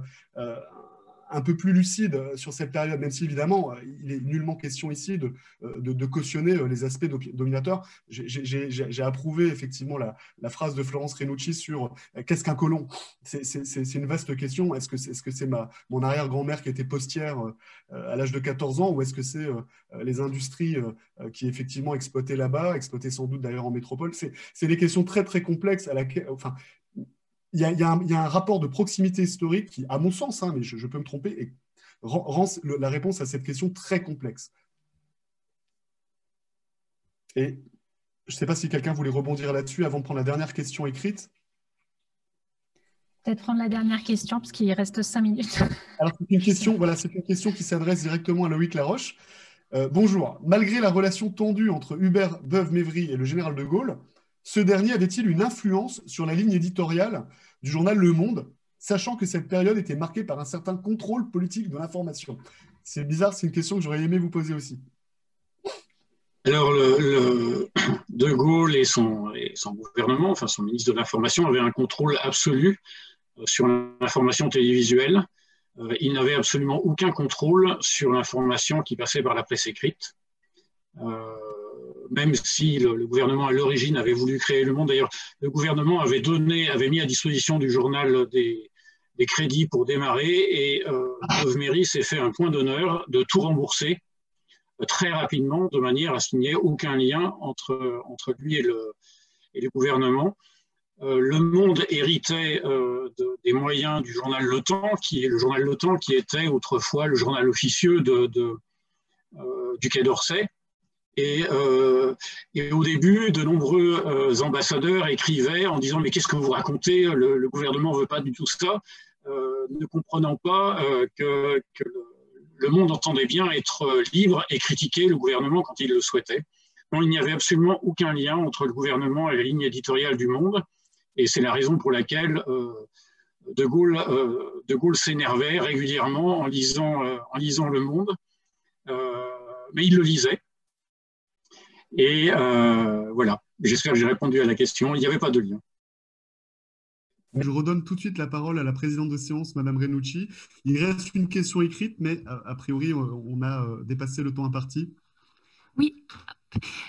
un peu plus lucide euh, sur cette période, même si évidemment, euh, il est nullement question ici de, euh, cautionner les aspects dominateurs. J'ai approuvé effectivement la, phrase de Florence Renucci sur qu'est-ce qu'un colon? C'est une vaste question. Est-ce que c'est mon arrière-grand-mère qui était postière à l'âge de 14 ans ou est-ce que c'est les industries qui effectivement exploitaient là-bas, exploitaient sans doute d'ailleurs en métropole? C'est des questions très très complexes à laquelle, enfin, il y, a, un, rapport de proximité historique qui, à mon sens, hein, mais je, peux me tromper, et rend, la réponse à cette question très complexe. Et je ne sais pas si quelqu'un voulait rebondir là-dessus avant de prendre la dernière question écrite. Peut-être prendre la dernière question, parce qu'il reste cinq minutes. Alors, c'est une question, voilà, c'est une question qui s'adresse directement à Loïc Laroche. Euh, bonjour. Malgré la relation tendue entre Hubert Beuve-Mévry et le général de Gaulle, ce dernier avait-il une influence sur la ligne éditoriale du journal Le Monde, sachant que cette période était marquée par un certain contrôle politique de l'information? C'est bizarre, c'est une question que j'aurais aimé vous poser aussi. Alors, De Gaulle et son, gouvernement, enfin son ministre de l'Information, avaient un contrôle absolu euh, sur l'information télévisuelle. Euh, il n'avait absolument aucun contrôle sur l'information qui passait par la presse écrite. Euh, même si le, gouvernement à l'origine avait voulu créer le monde. D'ailleurs, le gouvernement avait donné, avait mis à disposition du journal des, crédits pour démarrer et euh, s'est fait un point d'honneur de tout rembourser euh, très rapidement de manière à ce qu'il n'y ait aucun lien entre, lui et le, gouvernement. Euh, le Monde héritait euh, des moyens du journal Le Temps, qui est le journal Le Temps qui était autrefois le journal officieux du Quai d'Orsay, euh, et, au début, de nombreux euh, ambassadeurs écrivaient en disant mais qu'est-ce que vous racontez? Le, gouvernement ne veut pas du tout ça, euh, ne comprenant pas que, le, monde entendait bien être libre et critiquer le gouvernement quand il le souhaitait. il n'y avait absolument aucun lien entre le gouvernement et la ligne éditoriale du monde, et c'est la raison pour laquelle de Gaulle, de Gaulle s'énervait régulièrement en lisant, en lisant Le Monde, mais il le lisait. Et euh, voilà, j'espère que j'ai répondu à la question. Il n'y avait pas de lien. Je redonne tout de suite la parole à la présidente de séance, Madame Renucci. Il reste une question écrite, mais a priori, on a euh, dépassé le temps imparti. Oui,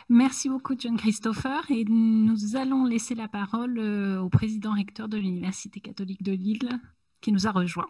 merci beaucoup, John Christopher. Et nous allons laisser la parole euh, au président recteur de l'Université catholique de Lille, qui nous a rejoint.